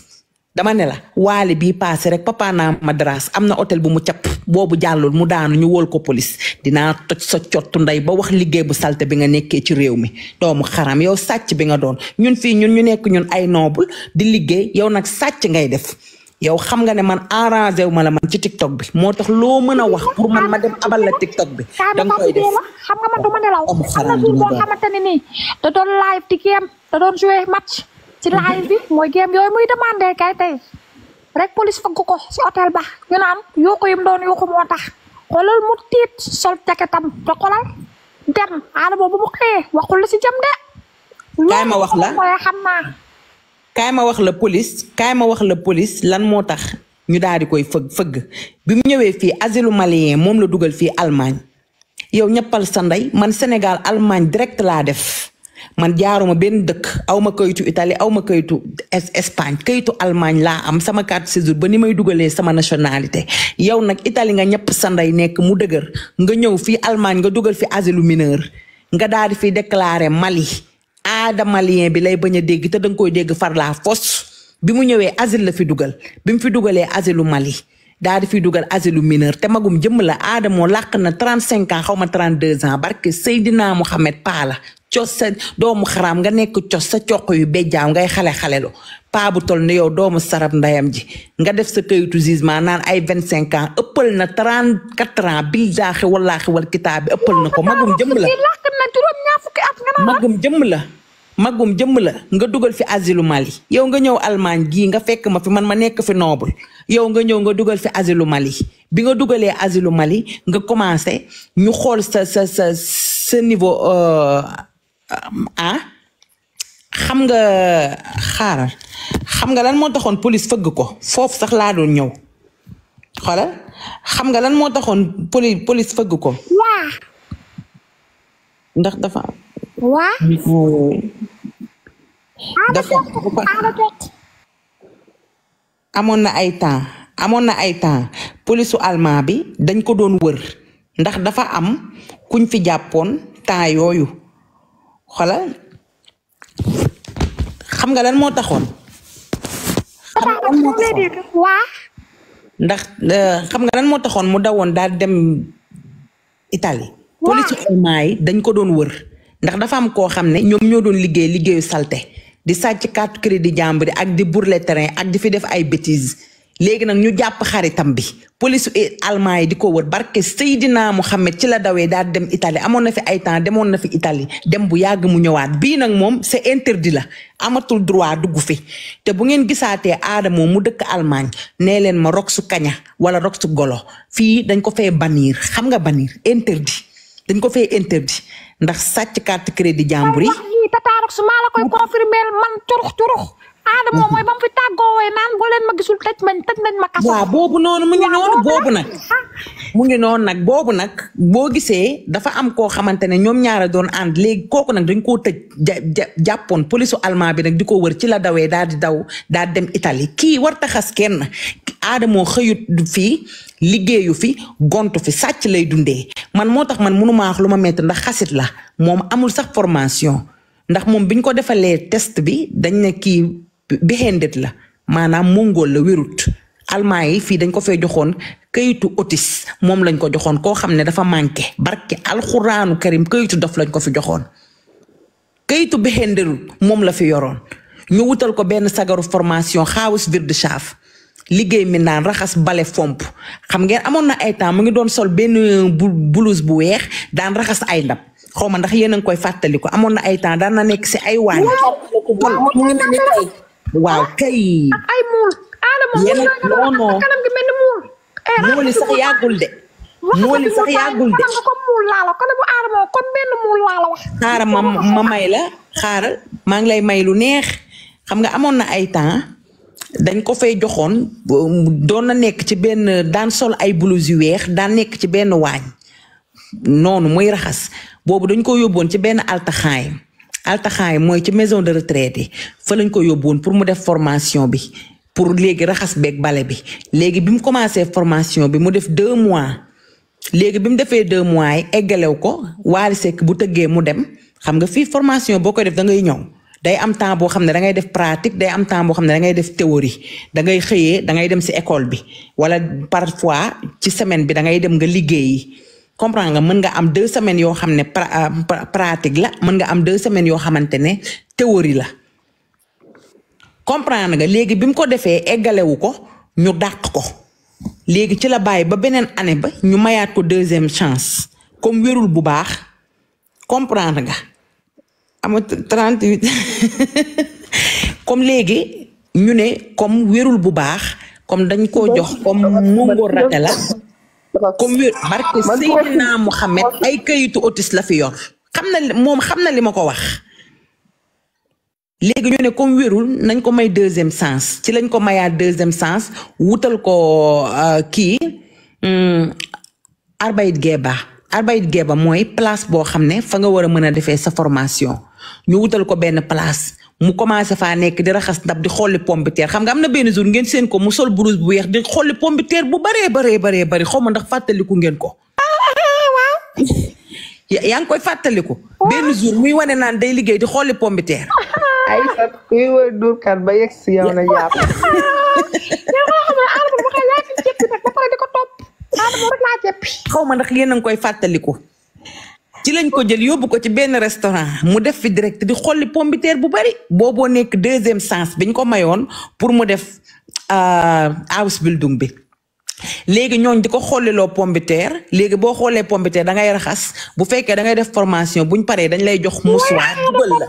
dama ne la waale bii paase rek papa naa madras am na hôtel bu mu capp boobu jàllul mu daanu ñu wol ko police dinaa toj sa cottu ndey ba wax liggéey bu salte bi nga nekkee ci réew mi doomu xaram yow sàcc bi nga doon ñun fii ñun ñu nekk ñun ay noble di liggéey yow nag sàcc ngay def yow xam nga ne man arrangé wu ma la man ci tiktok bi moo tax loo mën a wax pour man ma dem abal la tiktok bi. da nga koy def xam nga man du ma nelaw. am xaram du ma doon xamante ne nii da doon live di da doon joué match ci live bi mooy game yooyu muy demandé kay tey rek police fëgg ko si hôtel ba ñu naan yuuxu yim doon yuuxu moo tax xoolal mu tiit sol jaketam te xoolal dem aana boobu mu xëyee waxul la si jëm de kaay ma wax la mooy xam naa kaay ma wax la police kaay ma wax la police lan moo tax ñu daal di koy fëgg fëgg bi mu ñëwee fii asilu malien moom la dugal fii Allemagne yow ñëppal sa ndey man Sénégal Allemagne direct laa def man jaaruma benn dëkk aw ma kayitu Italie aw ma kayitu Espagne kayitu Allemagne laa am sama carte séjour ba ni may dugalee sama nationalité yow nag Italie nga ñëpp sa ndey nekk mu dëgër nga ñëw fii Allemagne nga dugal fi asile mineur nga daal di fi déclaré Mali aada malien bi lay bañ a dégg te danga koy dégg far la force bi mu ñëwee asile la fi dugal bi mu fi dugalee asilu Mali daa di fi dugal asilu mineur te magum jëmm la aada moo làq na trente cinq ans xaw ma trente deux ans barke Seydina Mohamed Paa la cos sa doomu xaraam nga nekk cos sa coq yu bejjaaw ngay xale xalelu paa bu tol ne yow doomu sarab ndayam ji nga def sa kayitu jugement naan ay vingt cinq ans ëppal na trente quatre ans billaahi wallaahi wal kitaab bi ëppal na ko magum jëmm la magum jëmm la magum jëmm la nga dugal fi asilu Mali yow nga ñëw Allemagne gii nga fekk ma fi man ma nekk fi noble yow nga ñëw nga dugal fi asilu Mali bi nga dugalee asilu Mali nga commencé ñu xool sa sa sa sa niveau euh, euh, ah xam nga xaaral xam nga lan moo taxoon police fëgg ko foofu sax laa doon ñëw xoolal xam nga lan moo taxoon poli police fëgg ko. waa. ndax dafa. waa. dafa. amoon na ay temps amoon na ay temps polisu allemand bi dañ ko doon wër ndax dafa am kuñ fi jàppoon temps yooyu xola xam nga lan moo taxoon. xam nga lan moo taxoon ndax euh, xam nga lan moo taxoon mu dawoon daal dem Italie police allemand yi dañ ko doon wër ndax dafa am koo xam ne ñoom ñoo doon liggéey liggéeyu salte di sàcc carte crédit jàmbur yi ak di bourler terrain ak di fi def ay bêtises léegi nag ñu jàpp xaritam bi police allemand yi di ko wër barke Seydina Mohamed ci la dawee daal dem Italie amoon na fi ay temps demoon na fi Italie dem bu yàgg mu ñëwaat bii nag moom c'est interdit la amatul droit dugg fi te bu ngeen gisaatee aada moom mu dëkk Allemagne nee leen ma rog su kaña wala rox golo fii dañ ko fee bannir xam nga bannir interdit dañ ko fee interdit ndax sàcc carte crédit jàmbur yi. tata rox maa la koy confirmer man curux curux. Adama mooy ba mu fi tàggoo woy naan boo leen ma gisul tëj mañ tëj nañ ma kaso. waaw boobu noonu mu ngi noonu boobu nag. Ah. mu ngi noonu nag boobu nag boo gisee dafa am koo xamante ne ñoom ñaara doon ànd léegi kooku nag dañ koo tëj. jàppoon polisu allemand bi nag di ko wër ci la dawee daal di daw daal dem Italie kii war taxas kenn aadamoo xëyut fii liggéeyu fi gontu fi sàcc lay dundee man moo tax man mënumaa wax lu ma metti ndax xasit la moom amul sax formation ndax moom biñ ko defalee test bi dañ ne kii behended la maanaam mongol la wérut almaa yi fii dañ ko fee joxoon kayitu otis moom lañ ko joxoon koo xam ne dafa manqué barke alxuraanu karim kayitu dof lañ ko fi joxoon kayitu behenderul moom la fi yoroon ñu wutal ko benn sagaru formation xaawus vir de chaf liggéey mi naan raxas bale fomp xam ngeen amoon na ay temps mu ngi doon sol benn bu blouse bu weex daan raxas ay ndab xaw ma ndax yéen a ngi koy fàttali ko amoon na ay temps daan na nekk si ay waañ waaw kay ay muul aala moom Yéen a- non, non. kanam gi mel ni muul eh raxas mooli sax yàggul de mooli sax yàggul de kanam gi comme muul laa la kon bu aala moom comme benn muul laa la wax xaaral ma ma may la xaaral maa ngi lay may lu neex xam nga amoon na ay temps dañ ko fay joxoon doon na nekk ci benn daan sol ay blouse yu weex daan nekk ci benn waañ noonu muy raxas boobu dañ ko yóbboon ci benn altaxaay altaxaay mooy ci maison de retraite yi fa lañ ko yóbboon pour mu def formation bi pour léegi raxas beeg bale bi léegi bi mu commencé formation bi mu def deux mois léegi bi mu defee deux mois yi eggalew ko Wally Seck bu tëggee mu dem xam nga fii formation boo koy def da ngay ñëw day am temps boo xam ne da ngay def pratique day am temps boo xam ne da ngay def théorie da ngay xëyee da ngay dem si école bi wala parfois ci semaine bi da ngay dem nga liggéeyi comprendre nga mën nga am deux semaines yoo xam ne pra- euh, pra- pratique la mën nga am deux semaines yoo xamante ne théorie la comprendre nga léegi bi mu ko defee eggalewu ko ñu dàq ko léegi ci la bàyyi ba beneen année ba ñu mayaat ko deuxième chance comme wérul bu baax comprendre nga ama 38 comme léegi ñu ne comme wérul bu baax comme dañ koo jox comme mungo rate la comme wér barke Seydina Mohamed ay kayitu autis la fi yor xam na moom xam na li ma ko wax léegi ñu ne comme wérul nañ ko may deuxième sens ci lañ ko mayaat deuxième sens wutal ko euh, kii hmm, arbayit geeba arbayit geeba mooy place boo xam ne fa nga war a mën a defee sa formation ñu wutal ko benn place mu commencé faa nekk di raxas ndab di xolli pombiteer xam nga am na benn jour ngeen seen ko mu sol blouse bu weex di xolli pombiteer bu baree baree baree bari xaw ma ndax fàttaliku ngeen ko yaa ngi koy fàttaliku. benn jour muy wane naan day liggéey di xooli pombiteer. ay sax kuy wër duurkat ba yegg si yow na jàpp. yow maa xam ne Adama ma koy laaj jëppi nag ba pare di ko topp Adama rek laa jëppi. xaw ma ndax yéen a ngi koy fàttaliku. ci lañ ko jël yóbbu ko ci benn restaurant mu def fi direct di xolli pombiteer bu bari booboo nekk deuxième sens biñ ko mayoon pour mu def house building bi. léegi ñooñ di ko xooliloo pombiteer léegi boo xoolee pombiteer da ngay raxas bu fekkee da ngay def formation buñ paree dañ lay jox mouchoir dugal la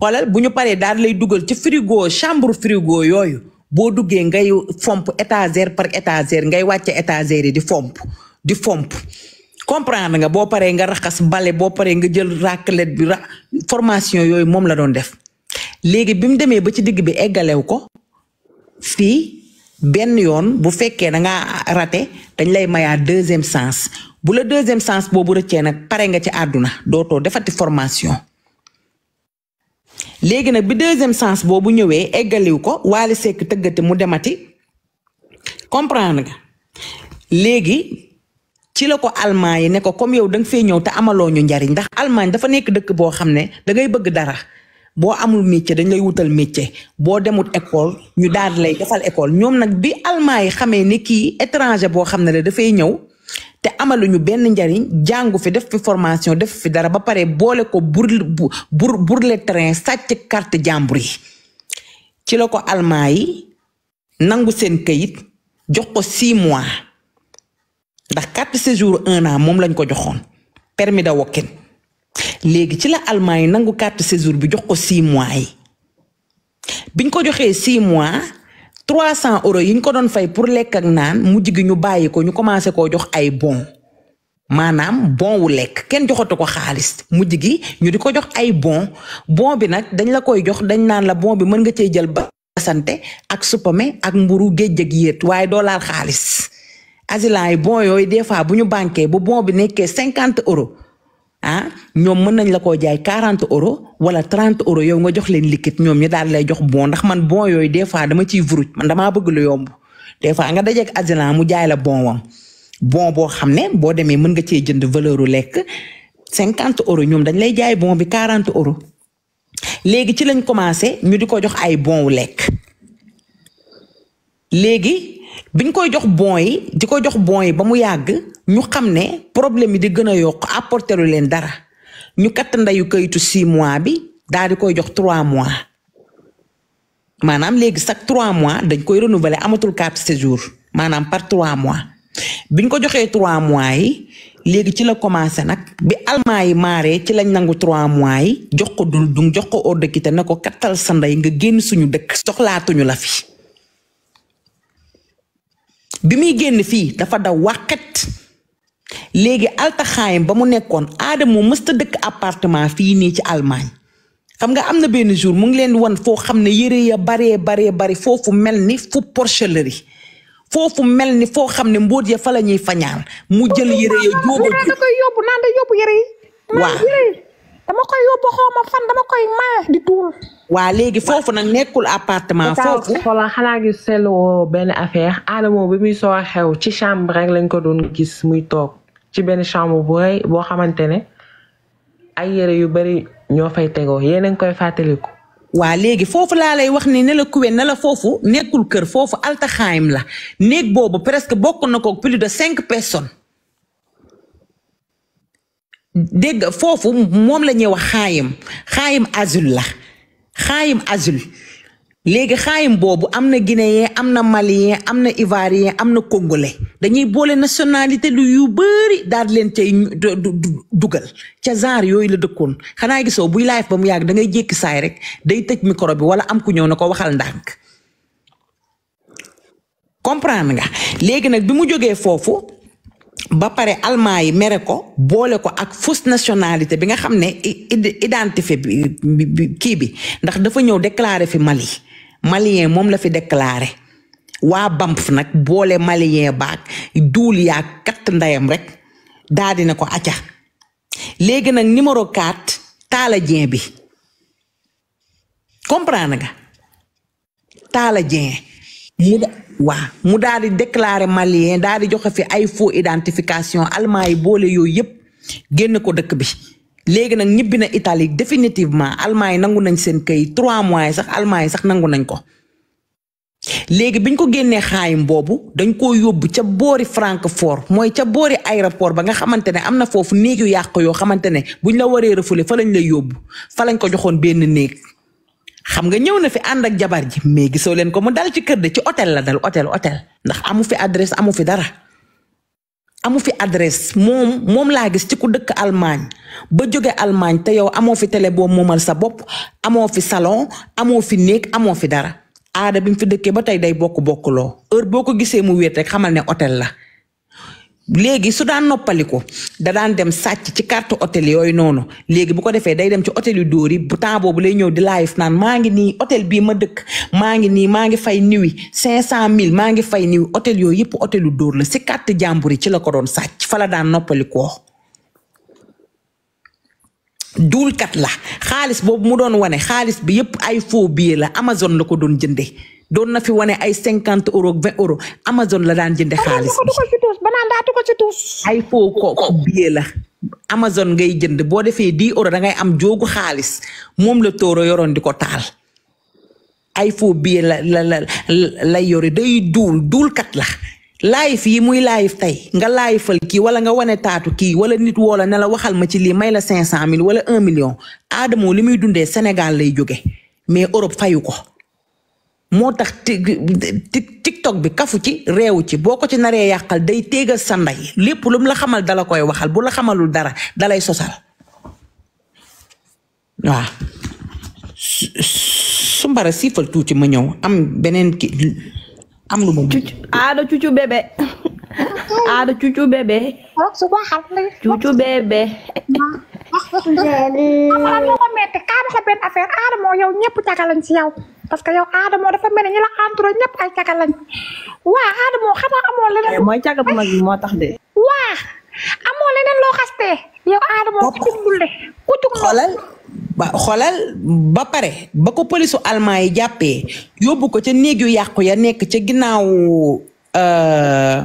xoolal bu ñu paree daal lay dugal ci frigo chambre frigo yooyu boo duggee ngay fomp étagère par étagère ngay wàcce étagère yi di fomp di fomp comprendre nga boo paree nga raxas bale boo paree nga jël raclette bi ra formation yooyu moom la doon def léegi bi mu demee ba ci digg bi eggalew ko fii benn yoon bu fekkee da ngaa raté dañ lay mayaa deuxième sens bu la deuxième sens boobu rëccee nag pare nga ci àdduna dootoo defati formation léegi nag bi deuxième sens boobu ñëwee eggaliw ko Wally Seck tëggati mu demati comprendre nga léegi ci la ko allemand yi ne ko comme yow da nga fee ñëw te amaloo ñu njariñ ndax Allemagne dafa nekk dëkk boo xam ne da ngay bëgg dara boo amul métier dañ lay wutal métier boo demut école ñu daal lay defal école ñoom nag bi allemand yi xamee ni kii étranger boo xam ne la dafay ñëw te amaluñu benn njariñ jàngu fi def fi formation def fi dara ba pare boole ko bur bur burle train sàcc carte jàmbur yi ci la ko allemand yi nangu seen kayit jox ko six mois ndax carte séjour un an moom lañ ko joxoon permis de wokkin léegi ci la allemand yi nangu carte séjour bi jox ko six mois yi biñ ko joxee six mois trois cent euros yi ñu ko doon fay pour lekk ak naan mu gi ñu bàyyi ko ñu commencé koo jox ay bon maanaam bon wu lekk kenn joxatu ko xaalis mujj gi ñu di ko jox ay bon bon bi nag dañ la koy jox dañ naan la bon bi mën nga cee jël ba sante ak supame ak mburu géej ak yéet waaye doo laal xaalis asilan yi bon yooyu des fois bu ñu banqué bu bon bi nekkee cinquante euros ah ñoom mën nañ la koo jaay quarante euros wala trente euros yow nga jox leen liquide ñoom ñu daal lay jox bon ndax man bon yooyu des fois dama ciy vuruj man damaa bëgg lu yomb des fois nga dajeeg asilan mu jaay la bon wam bon boo xam ne boo demee mën nga cee jënd valeur u lekk cinquante euros ñoom dañ lay jaay bon bi quarante euros léegi ci lañ commencé ñu di ko jox ay bon wu lekk léegi biñ koy jox bon yi di ko jox bon yi ba mu yàgg ñu xam ne problème yi di gën a yokk apporter lu leen dara ñu katt ndeyu kayitu six mois bi daal di koy jox trois mois maanaam léegi chaque trois mois dañ koy renouveler amatul carte séjour maanaam par trois mois biñ ko joxee trois mois yi léegi ci la commencé nag bi almaa yi maaree ci lañ nangu trois mois yi jox ko dul dung jox ko ordre quitter ne ko kattal sa ndey nga génn suñu dëkk soxlaatuñu la fi bi muy génn fii dafa daw wàqet léegi altaxaayam ba mu nekkoon aadamoo mësta dëkk appartement fii nii ci Allemagne xam nga am na benn jour mu ngi leen wan foo xam ne yëre ya baree baree bari foofu mel ni fu porcherie foofu mel ni foo xam ne mbóot ya fa la ñuy fañaan mu jël yëre ya jóoba da koy yóbbu naan da yóbbu yëre yi waa dama koy yóbbu xaw ma fan dama koy maye di tuul. waa léegi foofu nag nekkul appartement. foofu xoolal xanaa gis seetloo benn affaire Adamo bi muy soo xew ci chambre rek lañ ko doon gis muy toog ci benn chambre bu rëy boo xamante ne ay yére yu bari ñoo fay tegoo yéen a ngi koy fàttaliku. waa léegi foofu laa lay wax ni ne la kuwe ne la foofu nekkul kër foofu altaxaayim la néeg boobu presque bokk na ko plus de cinq personnes. dégg nga foofu moom la ñuy wax xaayam xaayam azul la xaayam azul léegi xaayam boobu am na guinéen am na malien am na ivoirien am na congolais dañuy boole nationalité lu yu bëri daal leen cay dugal ca genre yooyu la dëkkoon xanaa gisoo buy live ba mu yàgg da ngay jékki saay rek day tëj micro bi wala am ku ñëw na ko waxal ndànk comprendre nga léegi nag bi mu jógee foofu ba pare allemand yi mere ko boole ko ak fausse nationalité bi nga xam ne identifié bi kii bi ndax dafa ñëw déclaré fi Mali malien moom la fi déclaré waa BAMF nag boole malien baag duul yaa katt ndeyam rek daa dina ko acca léegi nag numéro 4 Talla Dieng bi comprendre nga Talla Dieng mu da waa mu daal di déclaré malien daal di joxe fi ay faux identification allemand yi boole yooyu yëpp génn ko dëkk bi léegi nag ñibbi na Italie définitivement allemand yi nangu nañ seen këy trois mois yi sax allemand yi sax nangu nañ ko léegi biñ ko génnee xaayim boobu dañ koo yóbbu ca boori Francfort mooy ca boori aéroport ba nga xamante ne am na foofu néeg yu yàq yoo xamante ne buñ la waree refoulé fa lañ lay yóbbu fa lañ ko joxoon benn néeg xam nga ñëw na fi ànd ak jabar ji mais gisoo leen ko mu dal ci kër de ci hôtel la dal hôtel hôtel ndax amu fi adresse amu fi dara amu fi adresse moom moom laa gis ci ku dëkk Allemagne ba jóge Allemagne te yow amoo fi télé boo moomal sa bopp amoo fi salon amoo fi néeg amoo fi dara aada bi mu fi dëkkee ba tey day bokk bokkuloo heure boo ko gisee mu wéet rek xamal ne hôtel la léegi su daan noppaliku da daan dem sàcc ci carte hôtel yooyu noonu léegi bu ko defee day dem ci hôtel yu dóor yi bu temps boobu lay ñëw di live naan maa ngi nii hôtel bii ma dëkk maa ngi nii maa ngi fay niwi cinq cent mille maa ngi fay niwi hôtel yooyu yëpp hôtel yu dóor la si carte jàmbur yi ci la ko doon sàcc fa la daan noppalikoo duulkat la xaalis boobu mu doon wane xaalis bi yëpp ay faux billet la Amazon la ko doon jënde doon na fi wane ay cinquante euro vingt euro Amazon la daan jënde xaalis ay faux ko billet la Amazon ngay jënd boo defee dix euro da ngay am joogu xaalis moom la tóoro yoroon di ko taal ay faux billet la la la lay yore day duul duulkat la live yi muy live tey nga liveal kii wala nga wane taatu kii wala nit woola ne la waxal ma ci lii may la cinq cent mille wala un million Adamo li muy dundee Sénégal lay jóge mais Europe fayu ko moo tax tiktok bi kafu ci réewu ci boo ko ci naree yàqal day téegal sa ndey lépp lu la xamal dala koy waxal bu la xamalul dara dalay sosal waaw su mbara siifal tuuti ma ñëw am beneen ki am lu ma. cucu aada cucu bébé. aada cucu bébé. cucu bébé. aada moo metti kaa dafa benn affaire aada moo yow ñëpp caga lañ ci yow parce que yow aada moo dafa mel ni ñi la entouré ñëpp ay caga lañ waa aada moo xanaa amoo leneen. mooy caga bu mag bi moo tax de. waa amoo leneen loo xastee. yow Adama ku jug dul de ku jug xoolal ba xoolal ba pare ba ko polisu allemand yi jàppee yóbbu ko ca néeg yu yàqu ya nekk ca ginnaaw euh,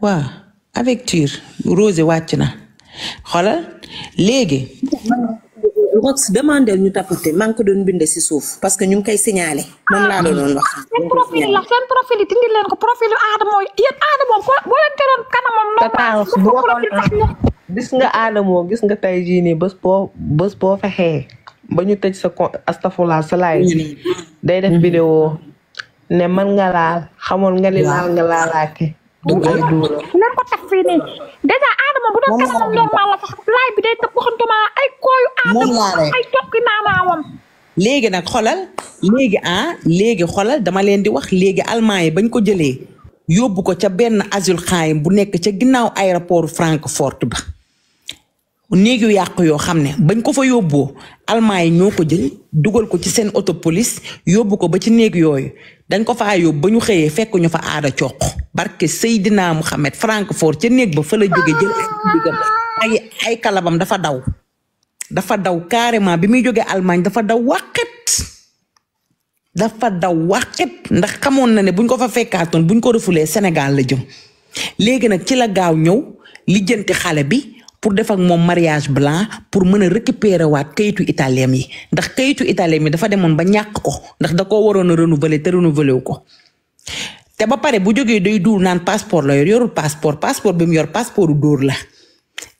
waa avec tir rose wàcc na xoolal léegi. Rox demandé ñu tapoté maa ngi ko doon bindee si suuf parce que ñu ngi koy signalé. moom laa doon doon wax. Ah, seen profil la seen profil yi dindi leen ko profil yu aada mooy yéen aada moom boo leen teroon kanamam. gis nga aada moo gis nga tey jii nii bés boo bés boo fexee ba ñu tëj sa astafurlah sa laay day def mm-hmm. vidéo ne man nga laal xamoon nga ni laal nga laalaake. dëgg la nan ko taf fii nii dèjà Adama bu doon kanamam normal la sax laay bi day tëb waxantuma ay kooyu. moom laa rek ay tokki naanaawam. léegi nag xolal léegi ah léegi xolal dama leen di wax léegi almaa yi bañ ko jëlee yóbbu ko ca benn asile xaayim bu nekk ca ginnaaw aéroport Francfort ba. néeg yu yàqu yoo xam ne bañ ko fa yóbboo almaa yi ñoo ko jël dugal ko ci seen auto police yóbbu ko ba ci néeg yooyu dañ ko faa yóbbu ba ñu xëyee fekk ñu fa aada coq barke Seydina Mouhamed Francfort ca néeg ba fa la jóge jël ay ay kalabam dafa daw dafa daw carrément bi muy jógee Allemagne dafa daw wàqet dafa daw waxit ndax xamoon na ne buñ ko fa fekkaatoon buñ ko refulee Sénégal la jëm léegi nag ci la gaaw ñëw lijjanti xale bi pour def ak moom mariage blanc pour mën a récupérer waat kayitu italien yi ndax kayitu italien yi dafa demoon ba ñàkk ko ndax da koo waroon a renouveler te renouveler wu ko te ba pare bu jógee day duul naan passeport la yor yorul passeport passeport bi mu yor passeport dóor la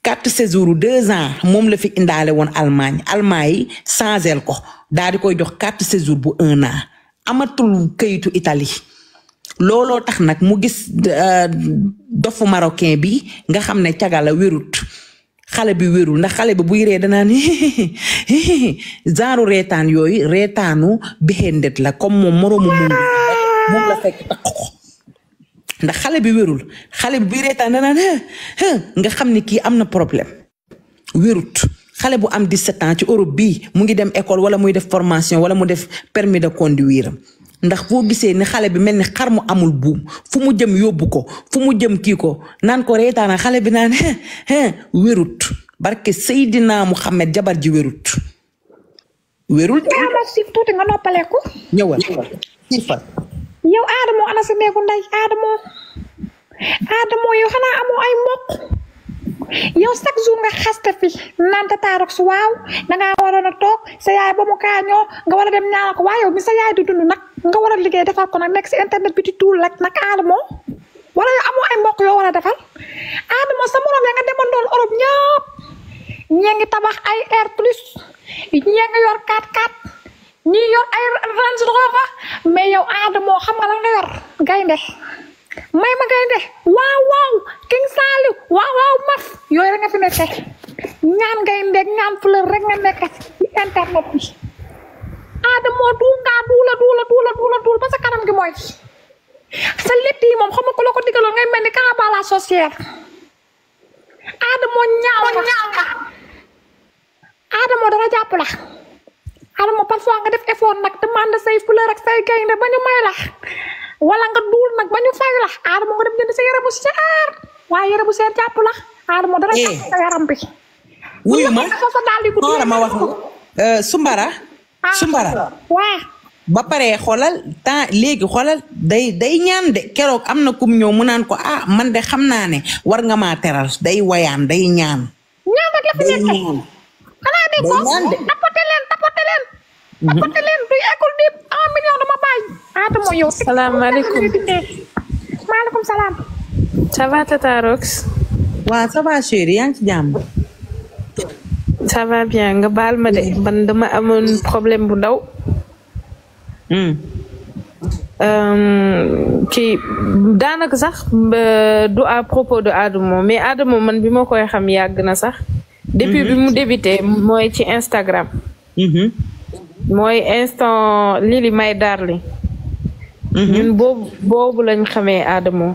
carte séjour deux ans moom la fi indaale woon Allemagne Allemagne yi changel ko daal di koy jox carte séjour bu un an amatul kayitu Italie looloo tax nag mu gis euh, dofu marocain bi nga xam ne cagala wérut xale bi wérul ndax xale bi buy ree danaa ni genre reetaan yooyu reetaanu bixendet la comme moom moroomu moom moom la fekk takk ko ndax xale bi wérul xale bi buy reetaan danaa ne nga xam ni kii am na problème wérut xale bu am 17 ans ci Europe bii mu ngi dem école wala muy def formation wala mu def permis de conduire am ndax foo gisee ni xale bi mel ni xar mu amul buum fu mu jëm yóbbu ko fu mu jëm kii ko naan ko reetaana xale bi naan he he wérut barke Seydina Muhammad jabar ji wérut wérul jaama siif tuuti nga noppaleeku ñëwal siifal yow aadamoo ana sa néegu ndey aadamoo Adamo yow xanaa amoo ay mbokk yow chaque jour nga xaste fi naan tataarox su waaw dangaa waroon a toog sa yaay ba mu kaañoo nga war a dem ñaanal ko waaye yow mi sa yaay di dund nag nga war a liggéey defar ko nag nekk si internet bi di tuul rek nag Adamo wala yow amoo ay mbokk yoo war a defar Adamo sa morom ya nga demoon doon Europe ñëpp ñee ngi tabax ay air plus ñee ngi yor 4-4 ñi yor ay Range Rover mais yow aada moo xam nga la nga yor gaynde may ma gaynde waaw waaw King Saliou waaw waaw maf yooyu rek nga fi nekke ñaan gaynde ñaan fleur rek nga nekk ci internet bi aada moo duul ngaa duula duula duula duula duul ba sa kanam gi mooy sa létt yi moom xam nga ku la ko digaloon ngay mel ni kaaba la sorcière aada moo ñaaw nga Adamo dara jàpp la Adamo parfois nga def effort nag demande say fleur ak say gaynde ba ñu may la wala nga duul nag ba ñu fay la Adamo nga dem jënd sa yére bu seer waaye yére bu seer jàpp la Adamo dara Eh. jàpp sa yaram bi wuyu ma dafa sa daal di gudd xaaral ma wax euh, Sumbara Ah. Sumbara waa ba pare xoolal temps léegi xoolal day day ñaan de keroog am na kum ñëw mu naan ko ah man de xam naa ne war nga maa teral day wayaan day ñaan ñaan rek la fi nekk xanaa de ko tapote leen tapote leen mhm. tapote leen du yekkul di un million dama bàyyi aata moo yow salaamaaleykum maaleykum salaam ça va Tata Rox waaw ça va chérie yaa ngi ci jàmm ça va bien nga baal ma de man dama amoon problème bu ndaw Hmm. Euh, kii daanaka sax euh, du à propos de Adamo mais Adamo man bi ma koy xam yàgg na sax. depuis mhm. bi mu débuté mooy ci Instagram. Mhm. mooy instant Lili My Darling. Mhm. ñun boobu boobu lañ xamee Adamo.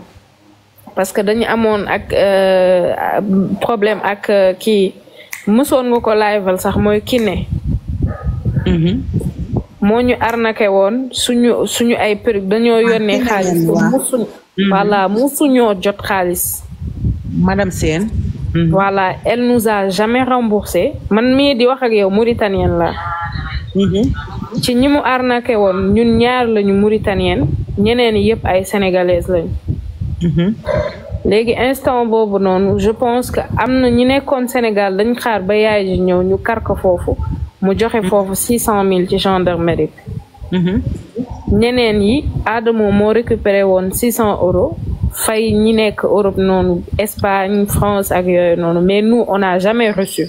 parce que dañu amoon ak euh, problème ak euh, kii mësoon nga ko liveal sax mooy Kiné mm-hmm. moo ñu arnaqué woon suñu suñu ay perruque dañoo ah, yónnee xaalis musuñ mm-hmm. voilà musuñoo jot xaalis madame Sène mm-hmm. voilà elle nous a jamais remboursé man mii di wax ak yow mauritanienne la ci ñi mu arnaqué woon ñun ñaar lañu mauritanien ñeneen yëpp ay sénégalaise lañu mhm. léegi instant boobu noonu je pense que am na ñi nekkoon Sénégal dañ xaar ba yaay ji ñëw ñu kar ko foofu mu joxe mhm. foofu six cent mille ci gendarmerie bi mhm. ñeneen yi Adamo moo récupéré woon six cent euros fay ñi nekk Europe noonu Espagne France ak yooyu noonu mais nous on n'a jamais reçu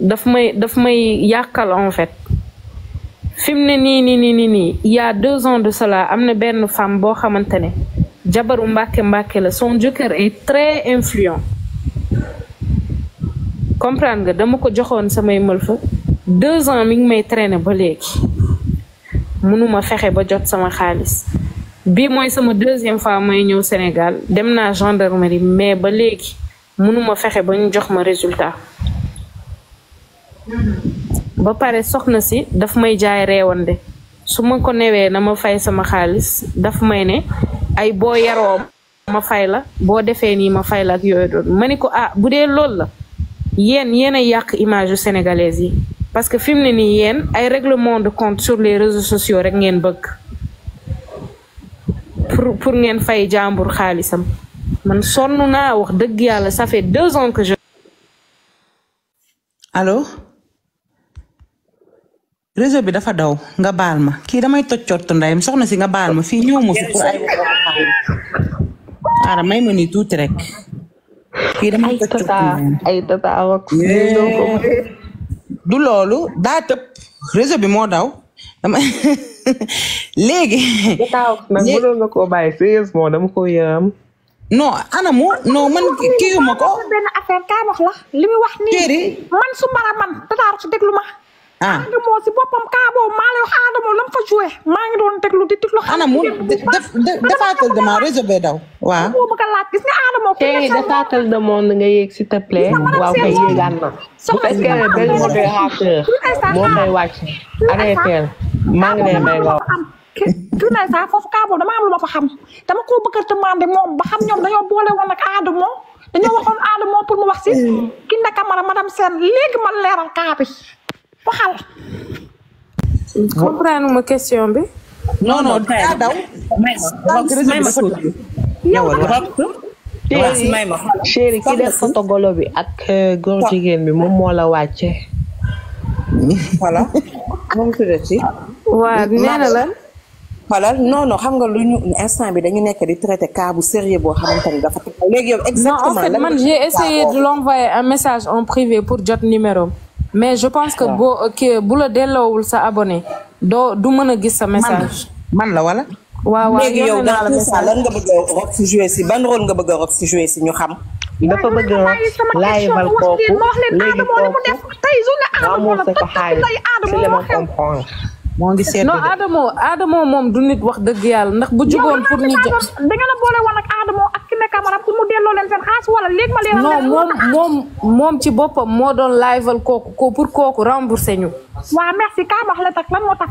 daf may daf may yàqal en fait fi mu ne nii nii nii nii nii il y a deux ans de cela am na benn femme boo xamante ne jabaru mbàkke mbàkke la son jëkkër est très influent comprendre nga dama ko joxoon samay mëlfa deux ans mi ngi may traîner ba léegi mënuma fexe ba jot sama xaalis bii mooy sama deuxième fois may ñëw Sénégal dem naa gendarmerie mais ba léegi mënuma fexe ba ñu jox ma résultat ba pare soxna si daf may jaay reewande su ma ko newee na ma fay sama xaalis daf may ne ay boo yaroo ma fay la boo defee nii ma fay la ak yooyu doon ma ni ko ah bu dee loolu la yéen yéen a yàq image yu sénégalais yi parce que fi mu ne nii yéen ay règlement de compte sur les réseaux sociaux rek ngeen bëgg pour pour ngeen fay jàmbur xaalisam man sonn naa wax dëgg yàlla ça fait deux ans que je. allo. réseau bi dafa daw nga baal ma kii damay toj cottu ndeyam soxna si nga baal ma fii ñëw ma fi pour ay. xaaral may ma nii tuuti rek. ay tata ay tata wax du loolu daa tëb réseau bi moo daw dama léegi. tata wax nag mënoon na koo bàyyi sérieusement dama ko yëram. non anamu non man kii ma ko. benn affaire kaa wax la li muy wax nii. man su mara man tata wax déglu ma. ah Adamo si boppam kaa boobu maa lay wax Adamo lam fa joué maa ngi doon déglu di déglu. ana mu def defaatal dama réseau bee daw waaw boo bëgg a laaj gis nga Adamo. ku tey nekk defaatal de monde nga yéeg s'il te plaît waaw kay yéegaan na bu fekkee ne benn modérateur moo koy wàcc arrêté maa ngi lay may nga wax am kër naa saa foofu kaa boobu dama am lu ma fa xam dama koo bëgg a demandé moom ba xam ñoom dañoo boole woon ak Adamo dañoo waxoon Adamo pour mu wax si Kiné Camara madame Sène léegi ma leeral kaa bi waxal comprendre ma question bi. non non daa daw. may ma may ma tuuti. ñëwal wax may ma. chéri ki def photo golo bi ak euh, góor jigéen bi moom moo la wàcce. voilà. moom tuddati. waaw nee na lan. xoolal non non xam nga lu ñu instant bi dañu nekk di traité cas bu sérieux boo xamante ni dafa. léegi yow exactement non en fait man j'ai essayé de l'envoyer un message en privé pour jot numéro mais je pense que boo bu la delloowul sa abonné doo du mën a gis sa message. man la wala. waaw waaw léegi yow dans tout ça lan nga bëgg a rock si jouer si ban rôle nga bëgg a rock si jouer si ñu xam. dafa bëgg a rock laayibal kooku léegi kooku waaw moo sa ko xaalis si la ma comprendre. moo ngi seetlu non Adamo Adamo moom du nit wax dëgg yàlla ndax bu jugoon pour ñu jot. da ngeen a boole woon ak Adamo ak Kine Camara pour mu delloo leen seen xaalis wala léegi ma leen. non moom moom moom ci boppam moo doon laayibal kooku ko pour kooku rembourser ñu. waaw merci kaa wax la tax lan moo tax.